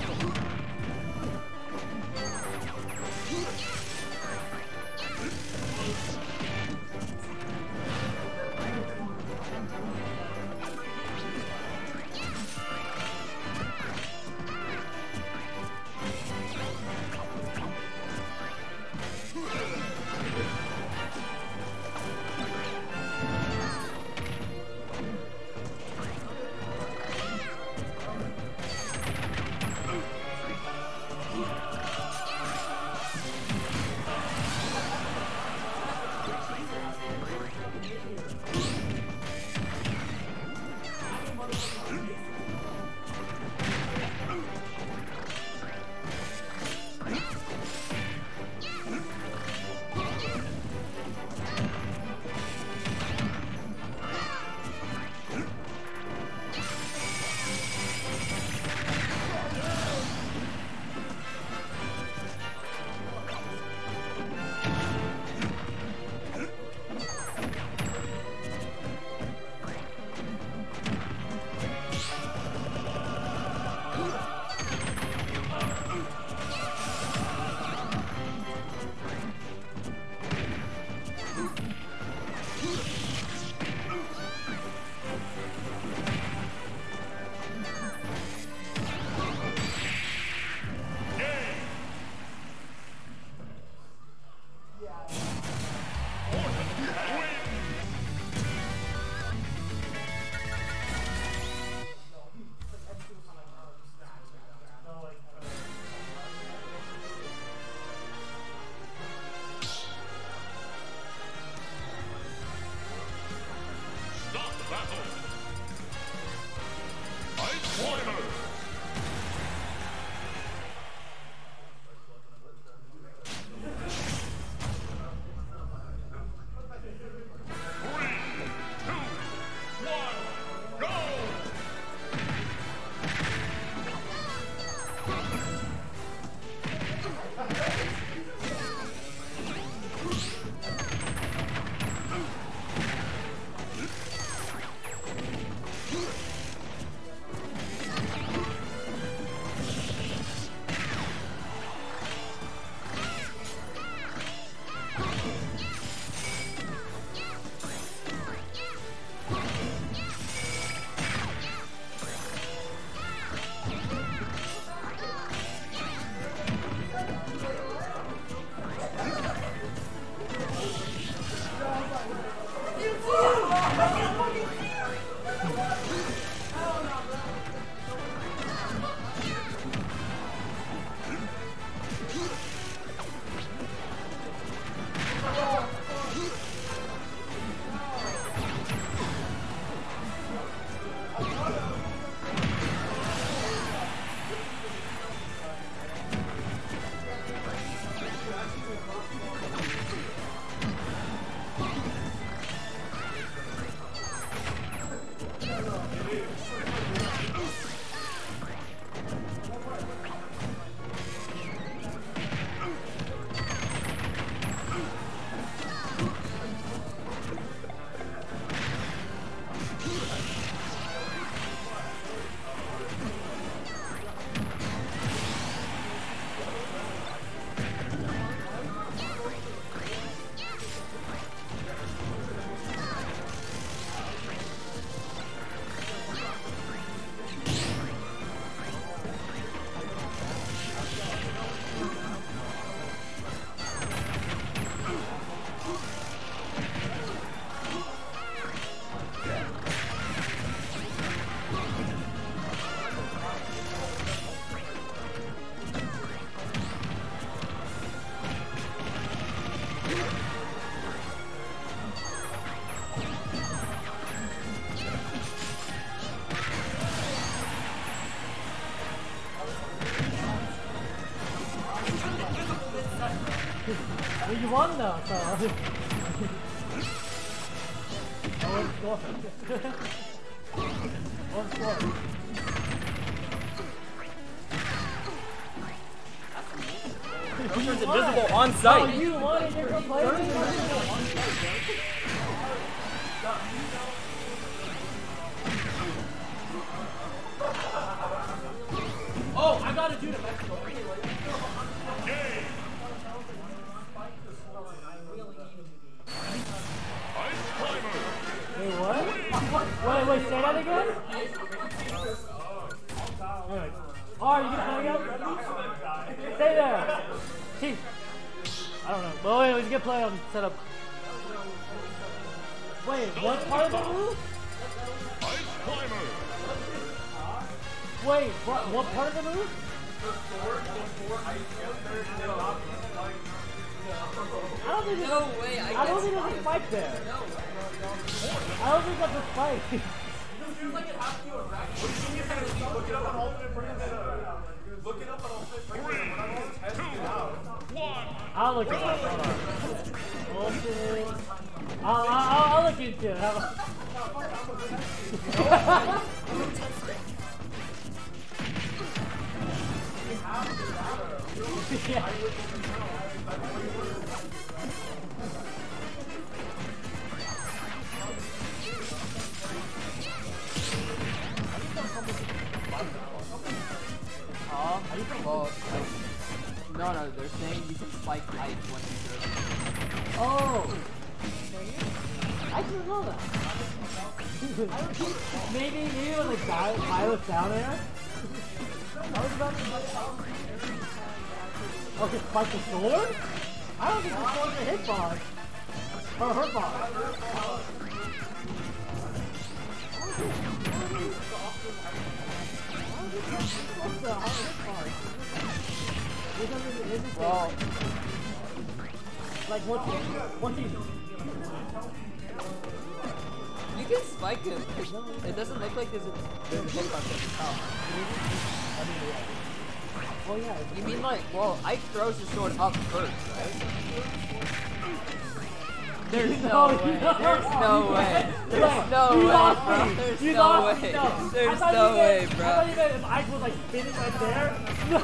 Well, you won though,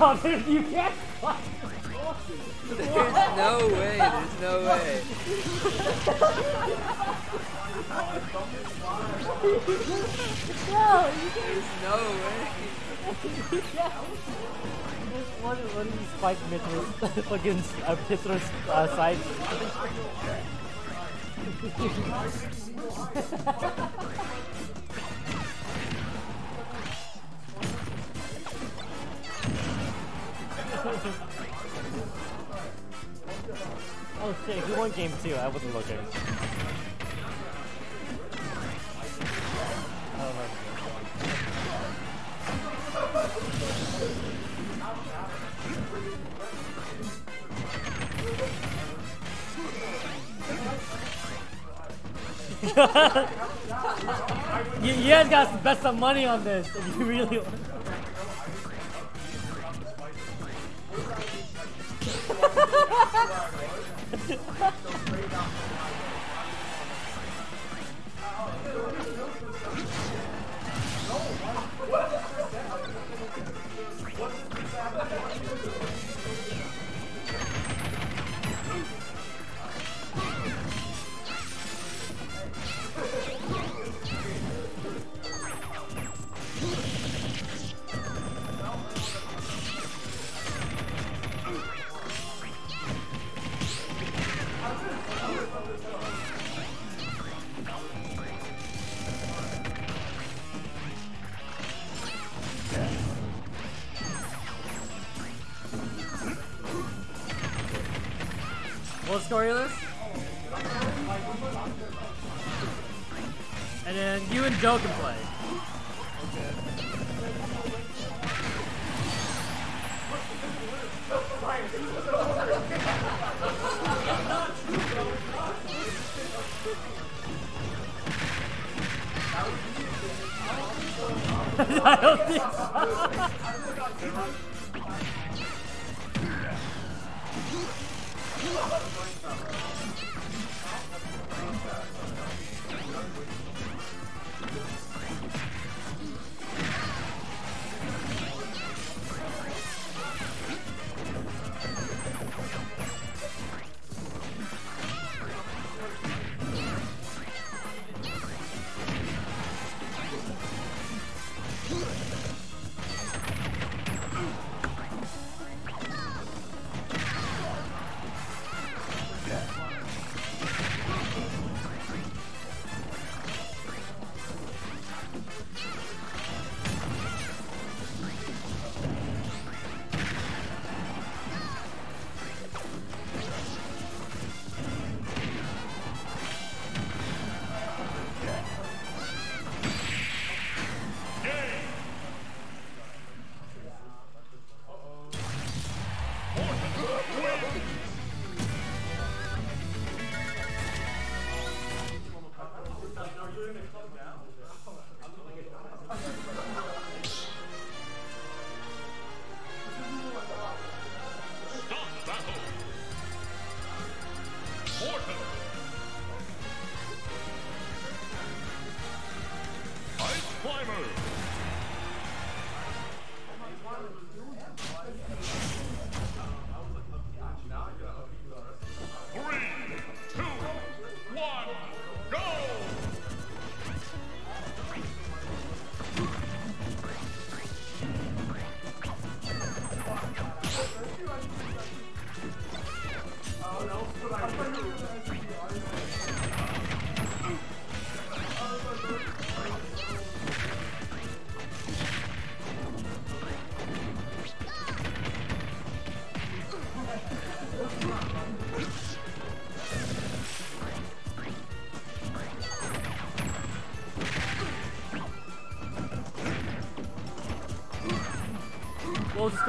No, dude, you can't. fuck. There's no way. There's no way. no, There's no way. What did you spike Mythra's against uh, Mythra's uh, side? [LAUGHS] oh shit, who won game two? I wasn't looking. [LAUGHS] You, you guys got to bet some money on this if you really want. ハハハハ!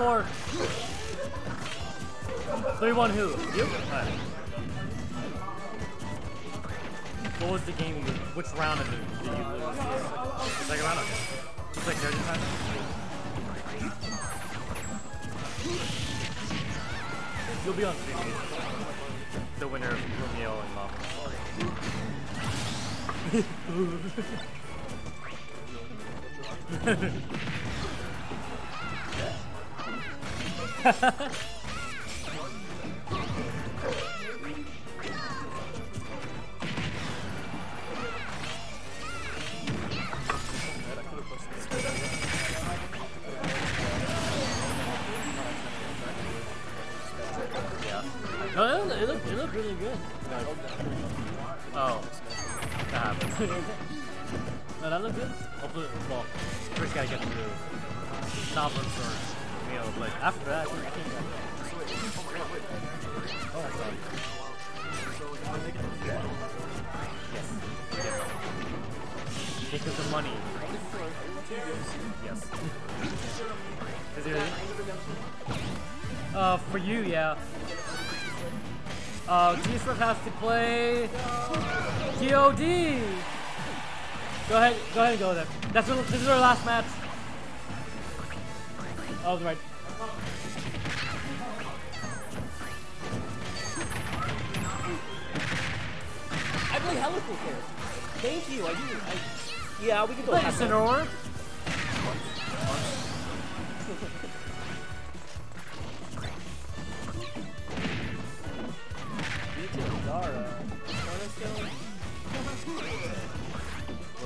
Score? 3 1 who? You?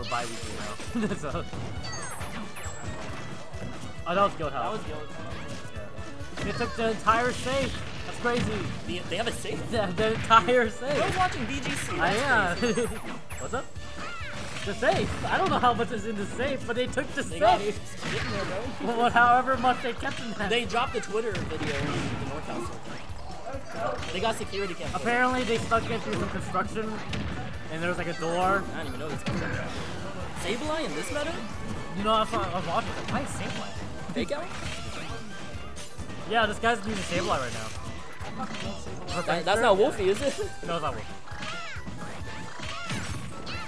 We're bi-weekly now. [LAUGHS] so. Oh, that was Guild That House. was good. They took the entire safe. That's crazy. The, they have a safe. [LAUGHS] The, the entire I safe. watching VGC. I That's crazy. am. [LAUGHS] What's up? The safe. I don't know how much is in the safe, but they took the They safe. there, bro. Well, however much they kept in there. They dropped the Twitter video in the North House. They got security cam. Apparently, they stuck it through some construction, and there was like a door. I don't even know this. guy. Sableye in this meta? You know, I was, I was watching. Like, why is Sableye? Fake out? Yeah, this guy's using Sableye right now. That, that's not Wolfie, is it? [LAUGHS] No, it's not Wolf.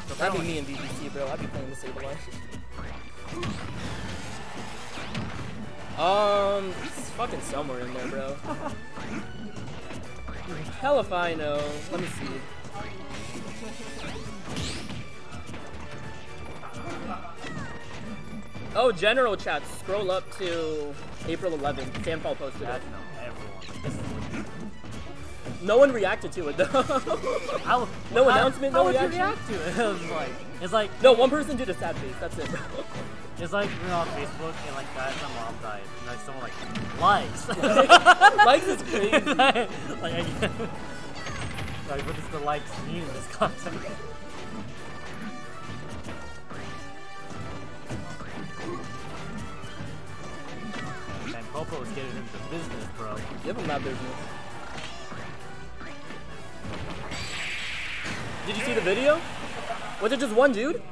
So That'd be me in VGC, bro. I'd be playing the Sableye. [LAUGHS] Um, it's fucking somewhere in there, bro. [LAUGHS] Hell if I know. Let me see. Oh, general chat. Scroll up to April 11th. Sam Paul posted it. no, everyone. This is- No one reacted to it though. How, No announcement, no reaction? react to it? [LAUGHS] It was like, it's like, no, one person did a sad face. That's it. [LAUGHS] it's like you know, on Facebook and like guys, my mom died, and like someone like likes. [LAUGHS] Likes is crazy. like, I, like, what does the likes mean in this context? Man, Popo was getting into business, bro. Give him that business. Did you see the video? Was it just one dude?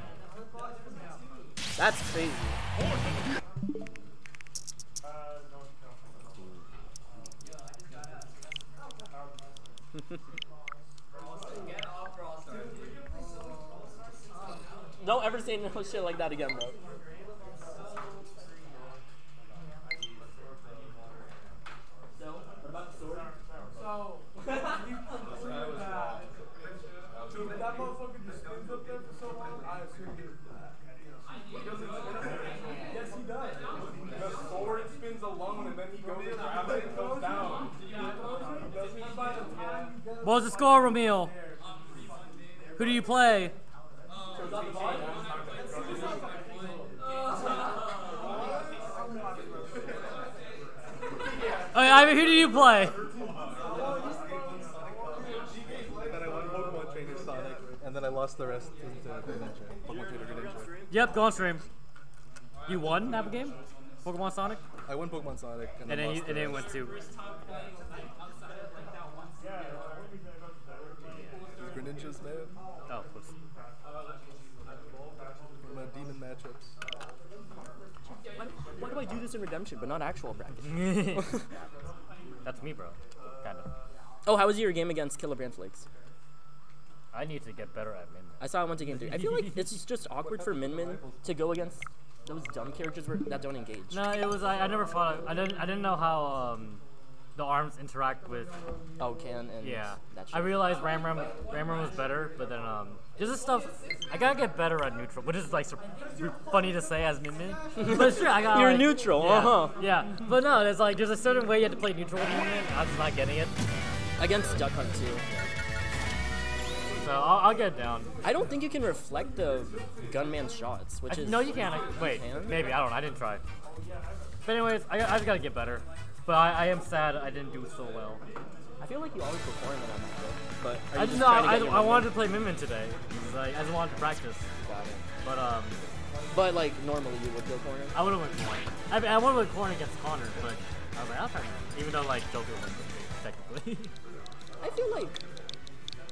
That's crazy. [LAUGHS] Don't ever say no shit like that again, bro. What was the score, Ramil? Who do you play? Oh, yeah, I mean, who do you play? Then I won Pokemon Trainer Sonic, and then I lost the rest to Greninja. Pokemon Trainer Greninja. Yep, go on stream. You won that game? Pokemon Sonic? I won Pokemon Sonic, and, And then, you, the and then went to. Greninjas, man. Oh, whoops. My demon matchups. Why, do this in Redemption but not actual practice? [LAUGHS] That's me, bro. Kind of. Oh, how was your game against Killer Brand Flakes? I need to get better at Min. I saw I went to game three. I feel like it's just awkward for Min Min to go against those dumb characters that don't engage. No, it was I, I never fought. I didn't I didn't know how um, the arms interact with. Oh, can and Yeah, that shit. I realized Ram Ram Ram Ram was better, but then um, just this stuff. I gotta get better at neutral, which is like funny to say as Min but it's true. I got. You're like, neutral, yeah, uh-huh. Yeah, but no, there's like there's a certain way you have to play neutral with Min Min. I'm just not getting it, Against Duck Hunt too. so I'll, I'll get down. I don't think you can reflect the gunman's shots, which I- is no, you can't. I, wait, can? maybe I don't. know. I didn't try. But anyways, I, I just gotta get better. But I, I am sad I didn't do so well. I feel like you always perform it on that. But I just no, trying to I, I wanted to play Min today. I, I just wanted to practice. Got it. But um, But like normally you would go corner. I would have went corner. I, mean, I would have went corner against Connor, but I was like, I'll try Min Min, even though like Joker wins with me, technically. [LAUGHS] I feel like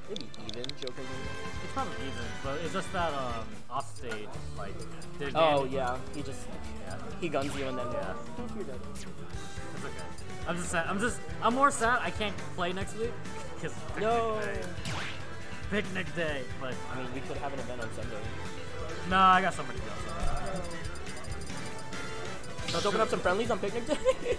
maybe even Joker. it's probably even, but it's just that um off stage like. Oh yeah, he just Yeah. he guns you and then Yeah. I'm just sad. I'm just. I'm more sad I can't play next week because No. picnic day. But I mean, we could have an event on Sunday. no, I got somewhere to go. Let's open up some friendlies on picnic day. [LAUGHS]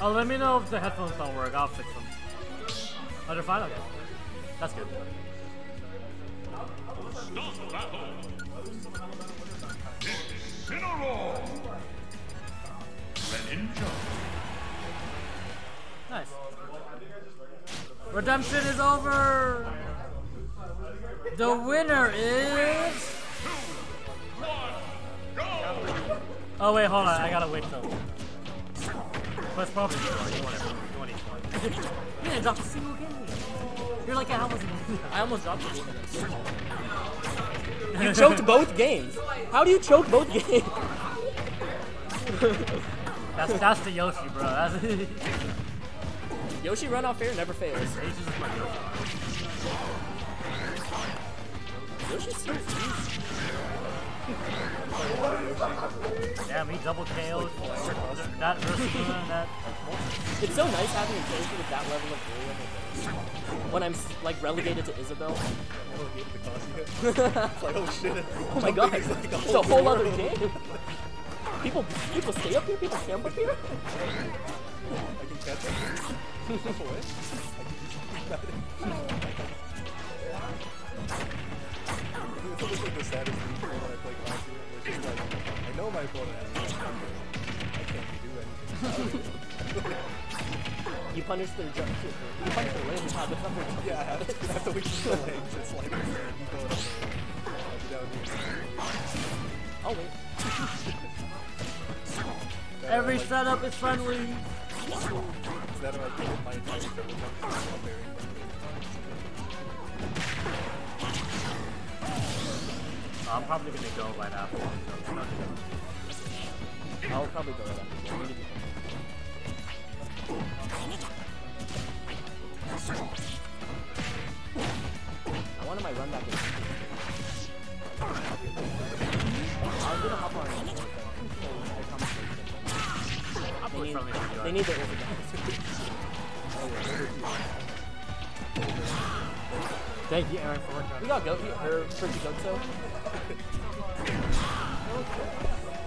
Oh, let me know if the headphones don't work. I'll fix them. Oh, they're fine. Okay. That's good. Stop battle. Greninja. Nice. Redemption is over. The winner is. Oh wait, hold on. I gotta wait till. But it's probably Eastbourne. You want it? You want Eastbourne? [LAUGHS] You didn't drop a single game. You're like, I was. I almost dropped the game you. You choked both games. How do you choke both games? That's that's the Yoshi, bro. That's Yoshi [LAUGHS] Yoshi run off air never fails. is my Yoshi. Yoshi's so easy. Damn, he double KO'd that versus that. It's so nice having a character with that level of area. When I'm like relegated to Isabelle. it's [LAUGHS] like, oh shit. Oh my god, it's a whole other game. People, people stay up here. People camp up here. I can catch it. [LAUGHS] [LAUGHS] I know my opponent has it. I can't do anything. You punish their jump. You punish their range. How it's not their jump. Yeah, I have to, I have to wait for the legs. It's like, [LAUGHS] you go up there. I'll be down here. Oh wait. [LAUGHS] Every setup is friendly. Instead of like, hit my entire double jump up there. I'm probably gonna go right after. I'll probably go right after. you. We need to be- I wanted my run back. in. I was gonna hop on. They need, they need their overdrive. Thank you, Aaron, for We working. got Goki or Pretty Goatso. [LAUGHS]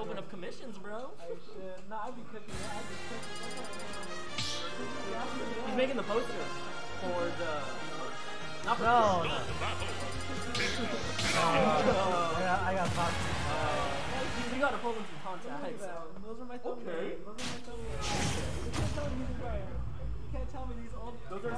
open up commissions, bro. I should. Nah, I'd be cooking it. I'd be cooking He's making the poster for the. Not for No, no. Battle. [LAUGHS] I got, I got talked. We gotta pull them some contacts. Those are my thumbnails. Okay. Those are my thumbnails. You can't tell me these are right. You can't tell me these all. Those are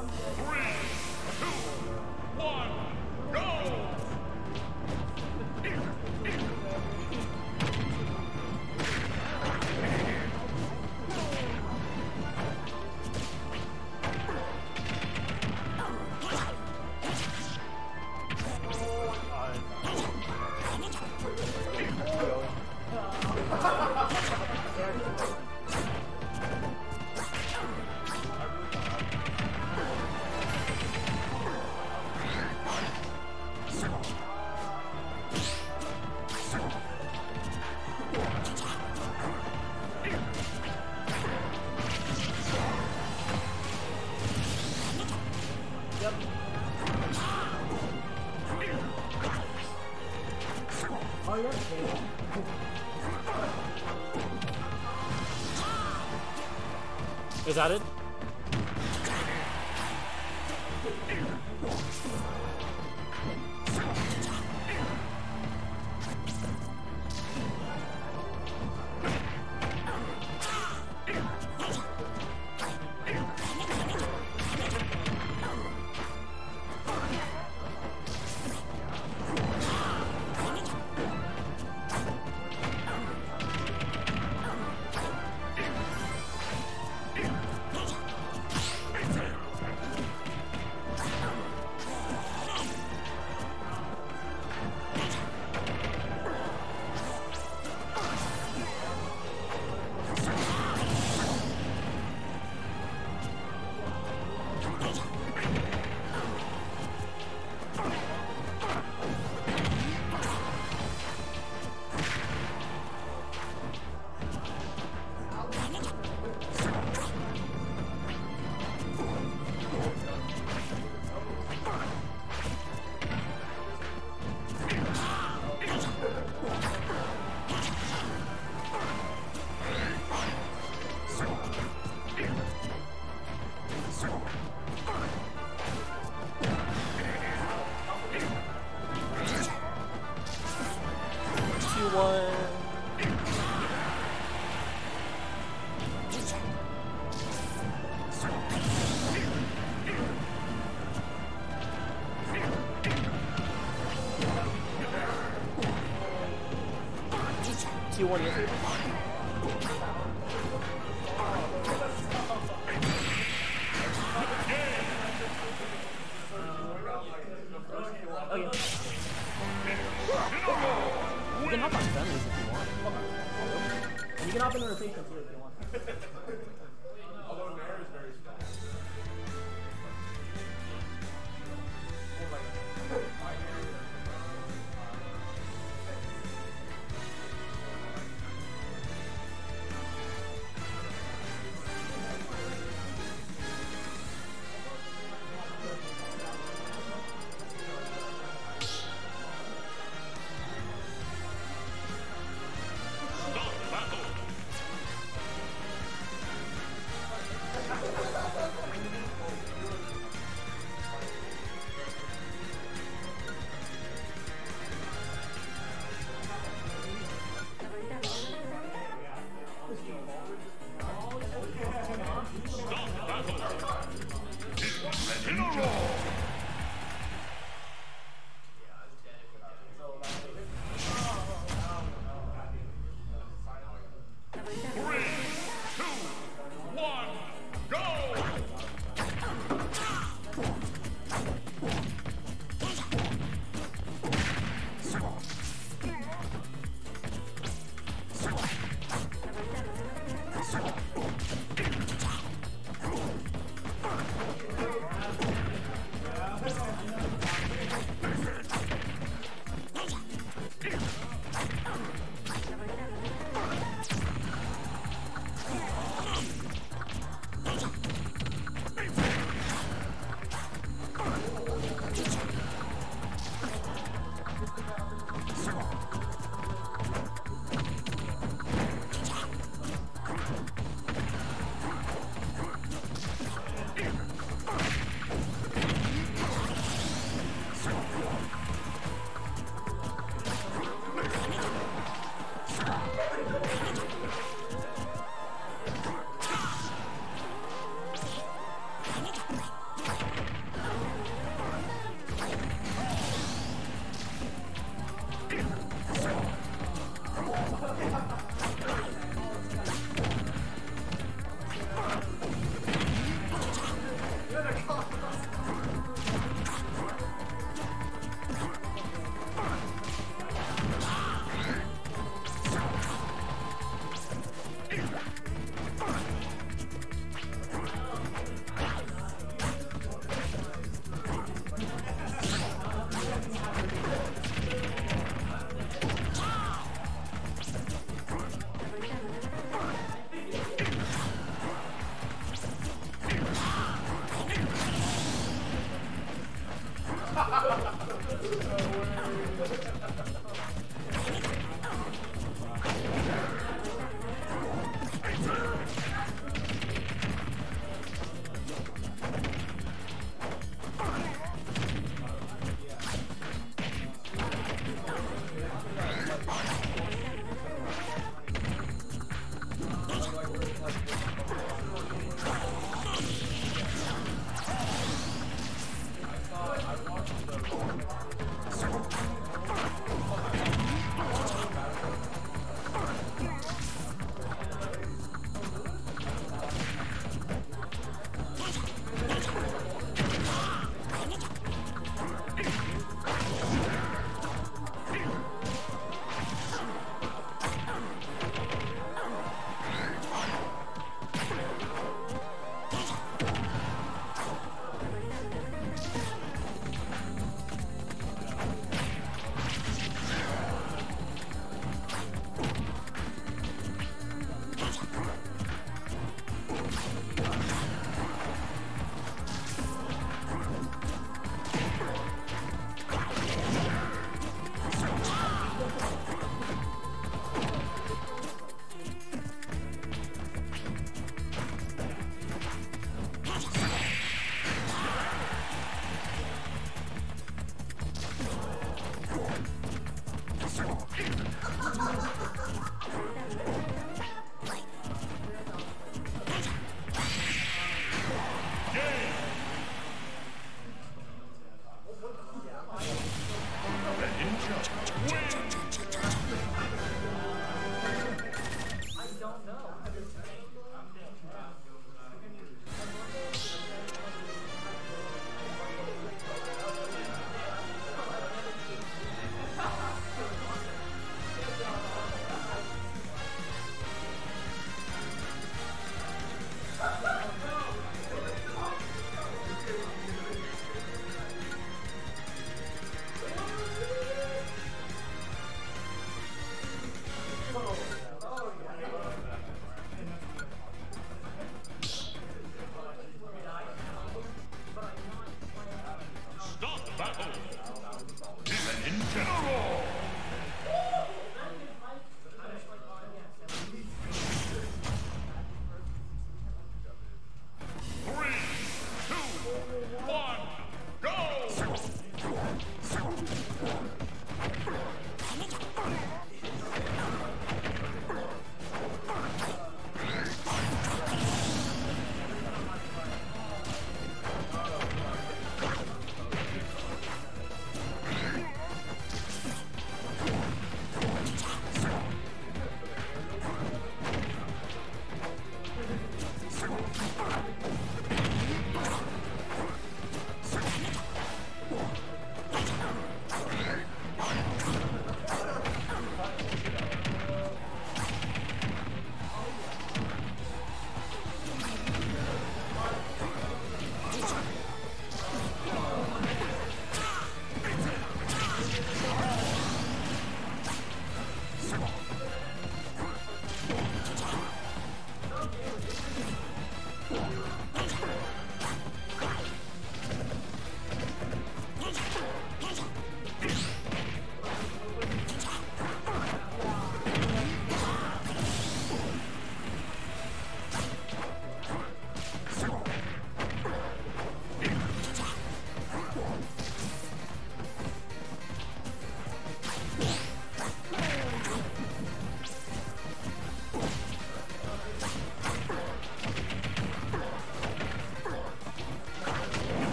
impossible.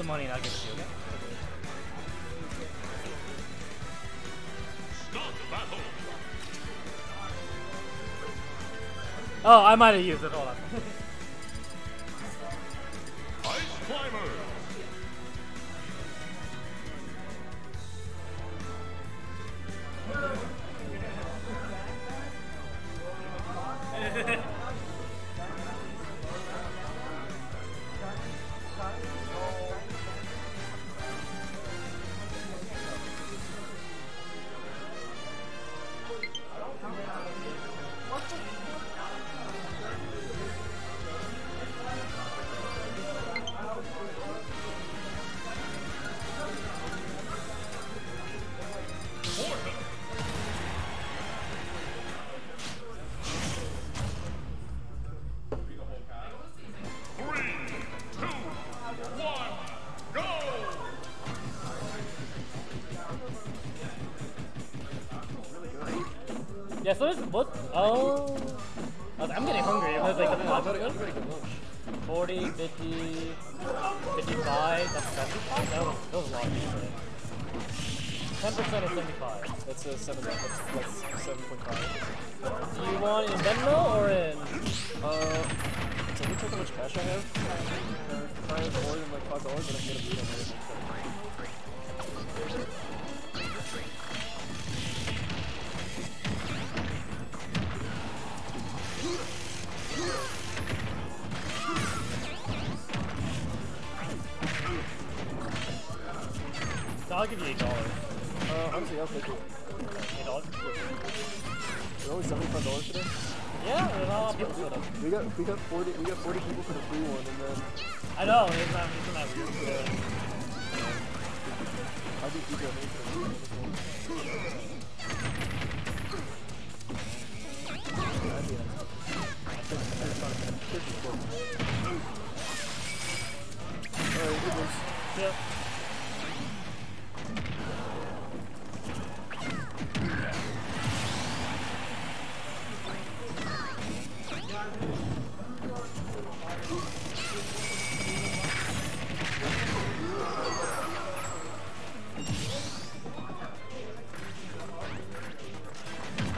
the money and I'll give it to you, okay? Oh, I might have used it.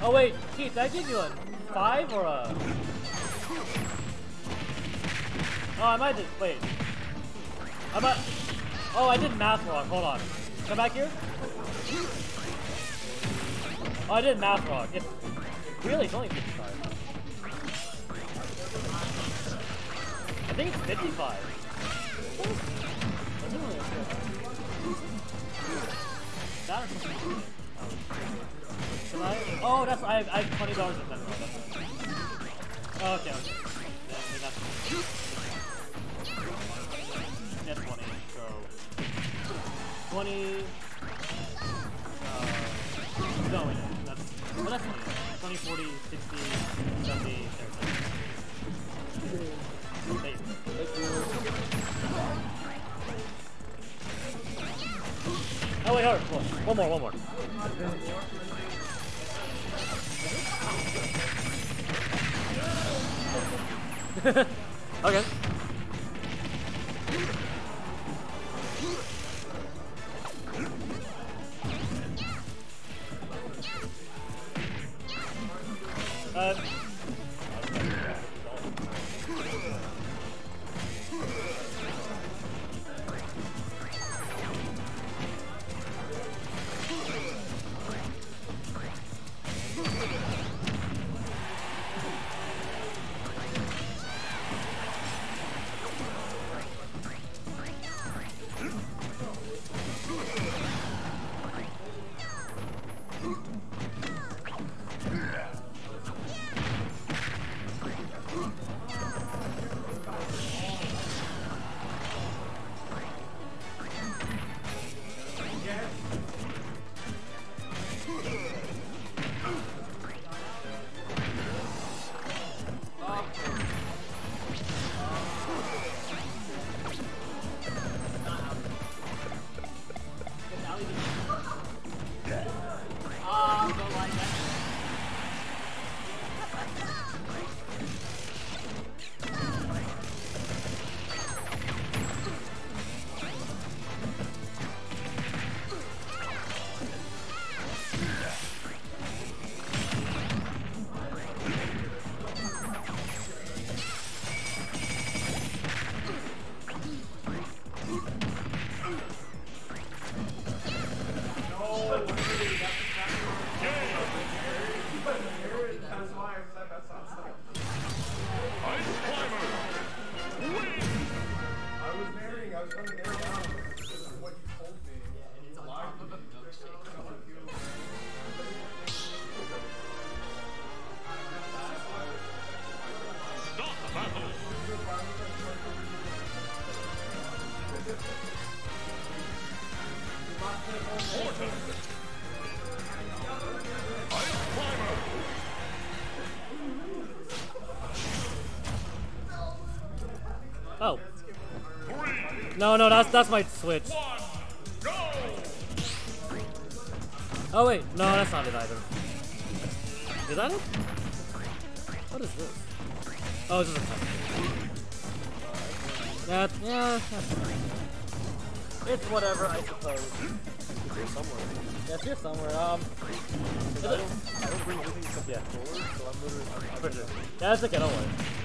Oh wait, Keith, I give you a five or a? Oh, I might just wait. I might. Oh, I did math wrong. Hold on. Come back here. Oh, I did math wrong. It's really it's only 55. I think it's 55. That Oh, that's I have, I have twenty dollars in that. Oh, okay. okay. Yeah, twenty. So twenty. Uh, no, wait, that's well, that's 20, 20, 40, 60, 70, Thank you. Oh wait, hold on. One more, one more. 呵 [LAUGHS] 呵 ok that's my switch. Oh wait, no, that's not it either. Is that it? What is this? Oh, it's just a touch. That, yeah, It's whatever, I suppose. It's here somewhere. Yeah, it's here somewhere. Um, I, don't, I don't bring anything except yeah. forward, so I'm literally... I'm, I'm, yeah, that's okay, don't worry.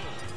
opponent.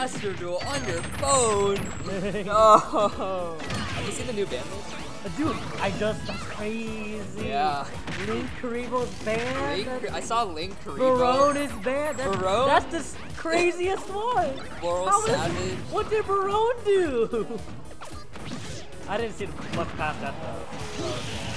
Master Duel on your phone. [LAUGHS] no. Have you seen the new Vandals? Dude, I just that's crazy. Yeah. Link Karibo's banned. Link, I saw Link Karibo. Baronne is banned. That's, Baronne? that's the craziest one. Laurel How is- Savage. what did Baronne do? [LAUGHS] I didn't see much past that though. Okay.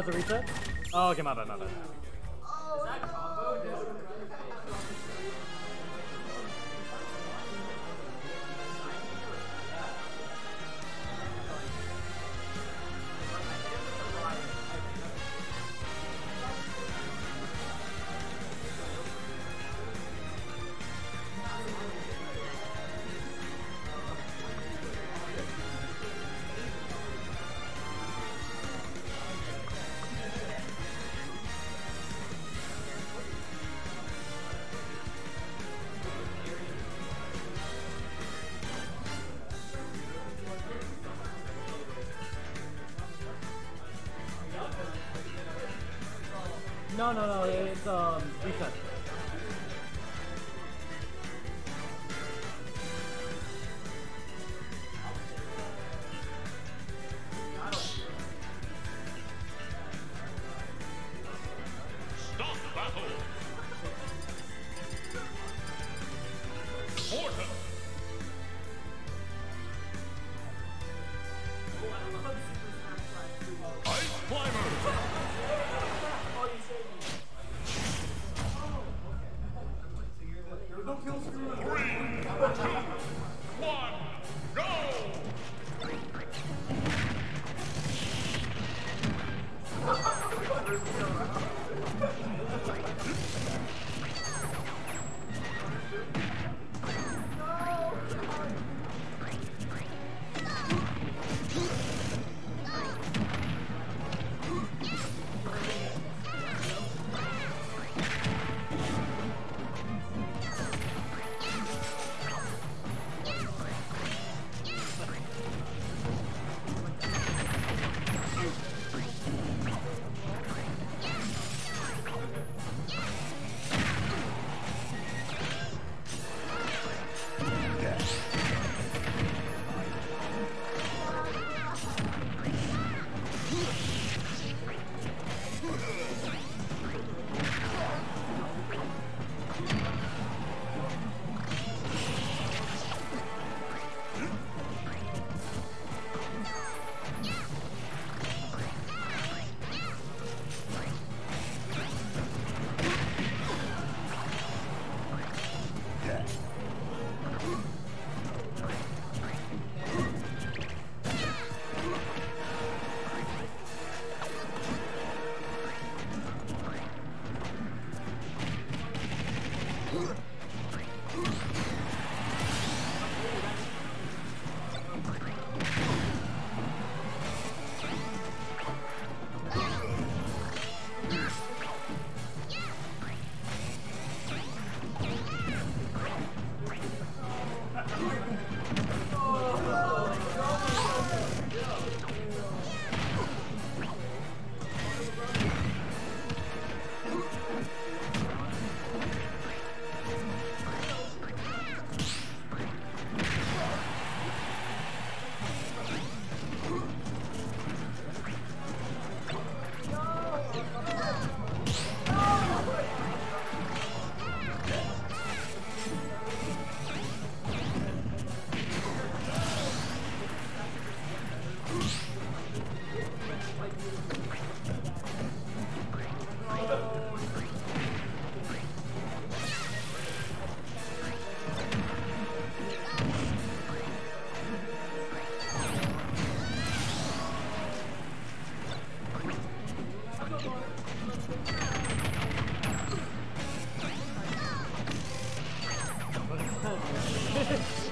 It's a reset? Oh, okay, my bad, my bad.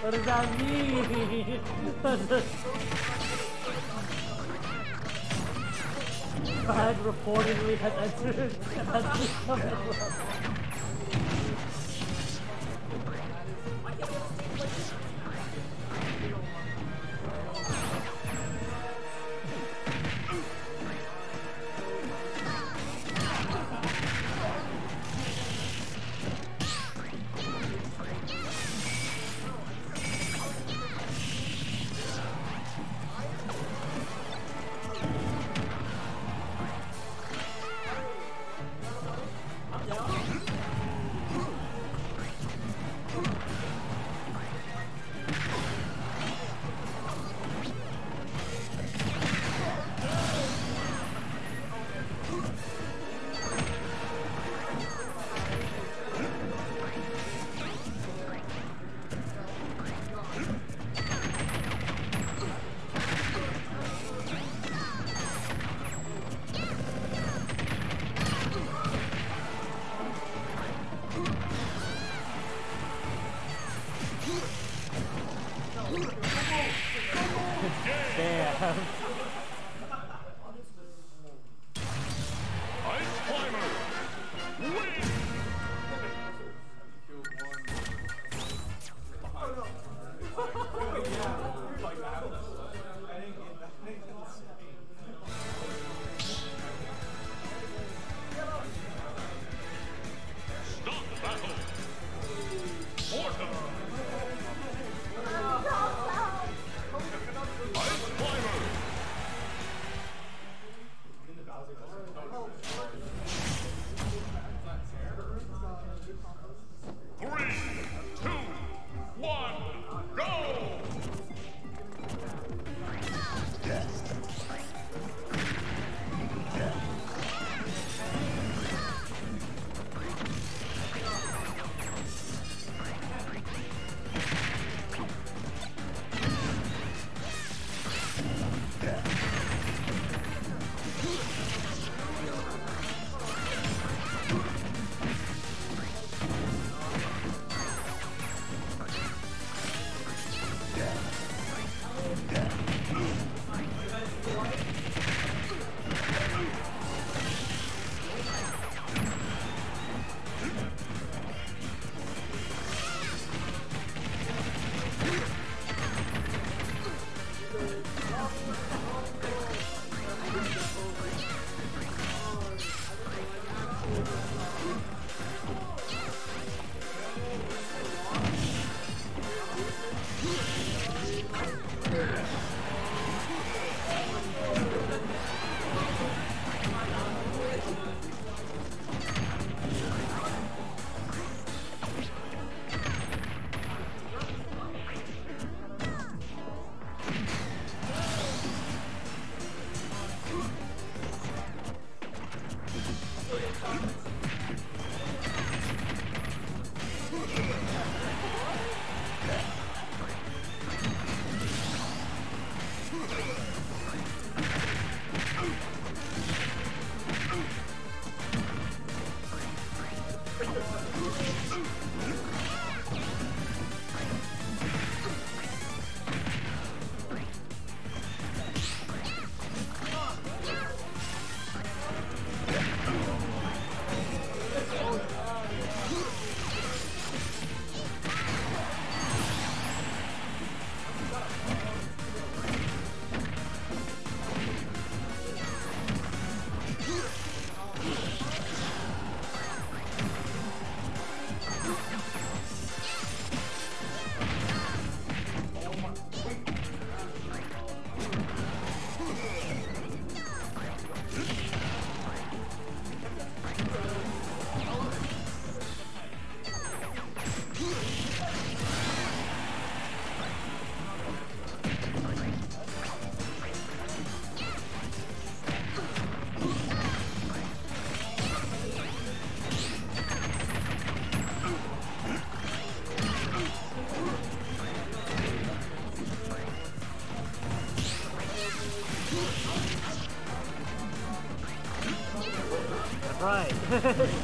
What does that mean? Brad reportedly has entered Ha ha ha.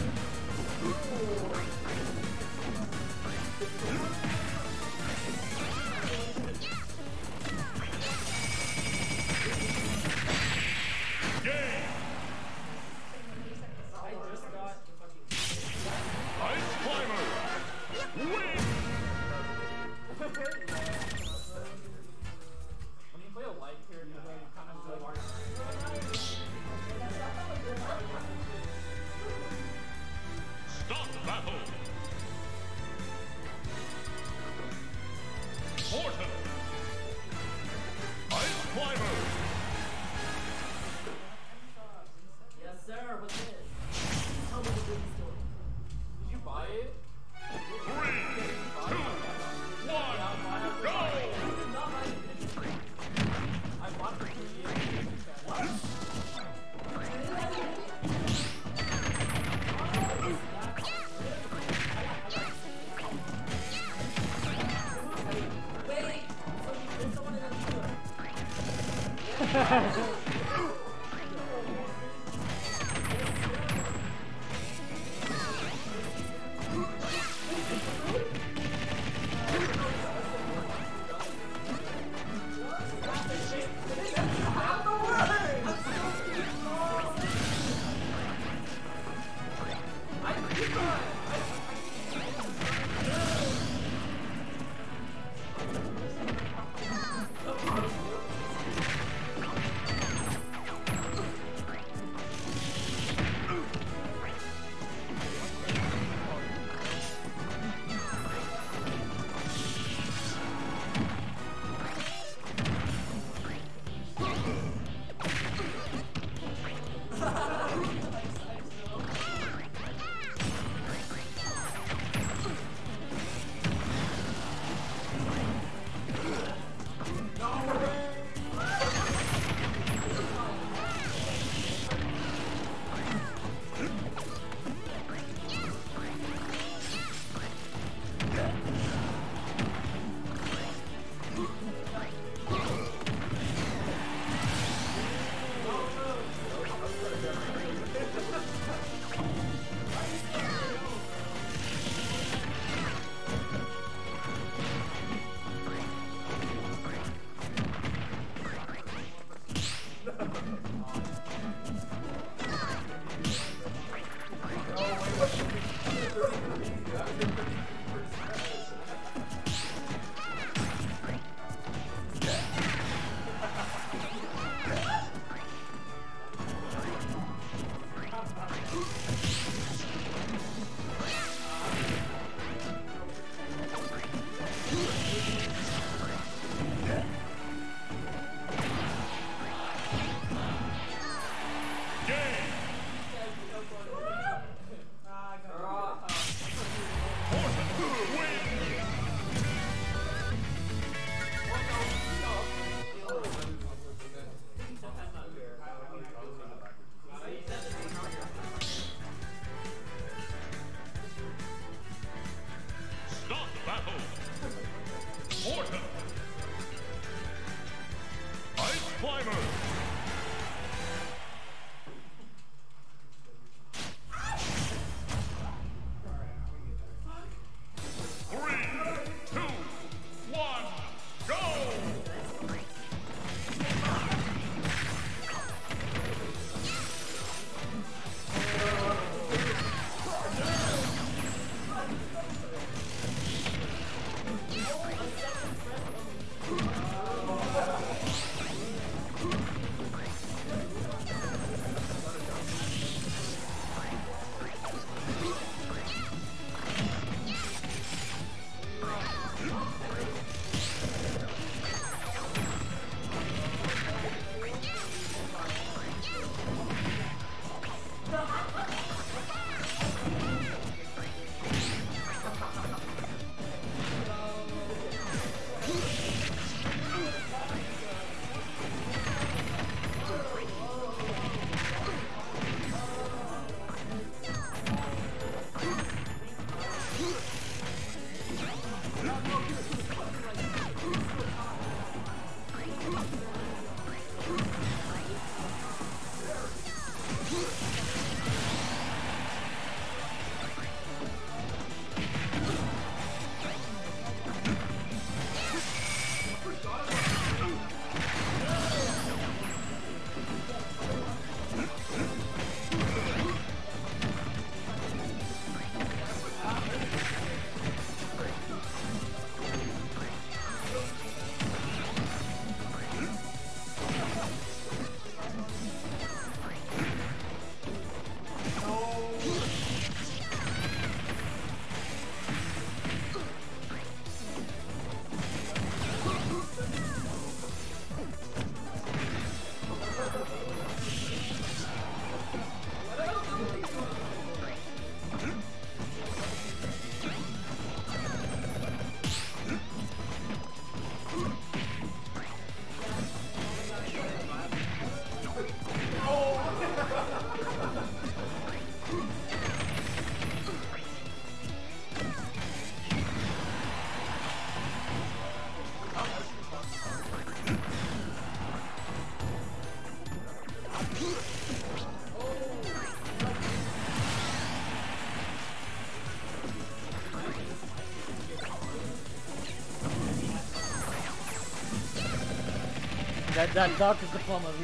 That that doctor's diploma really weighs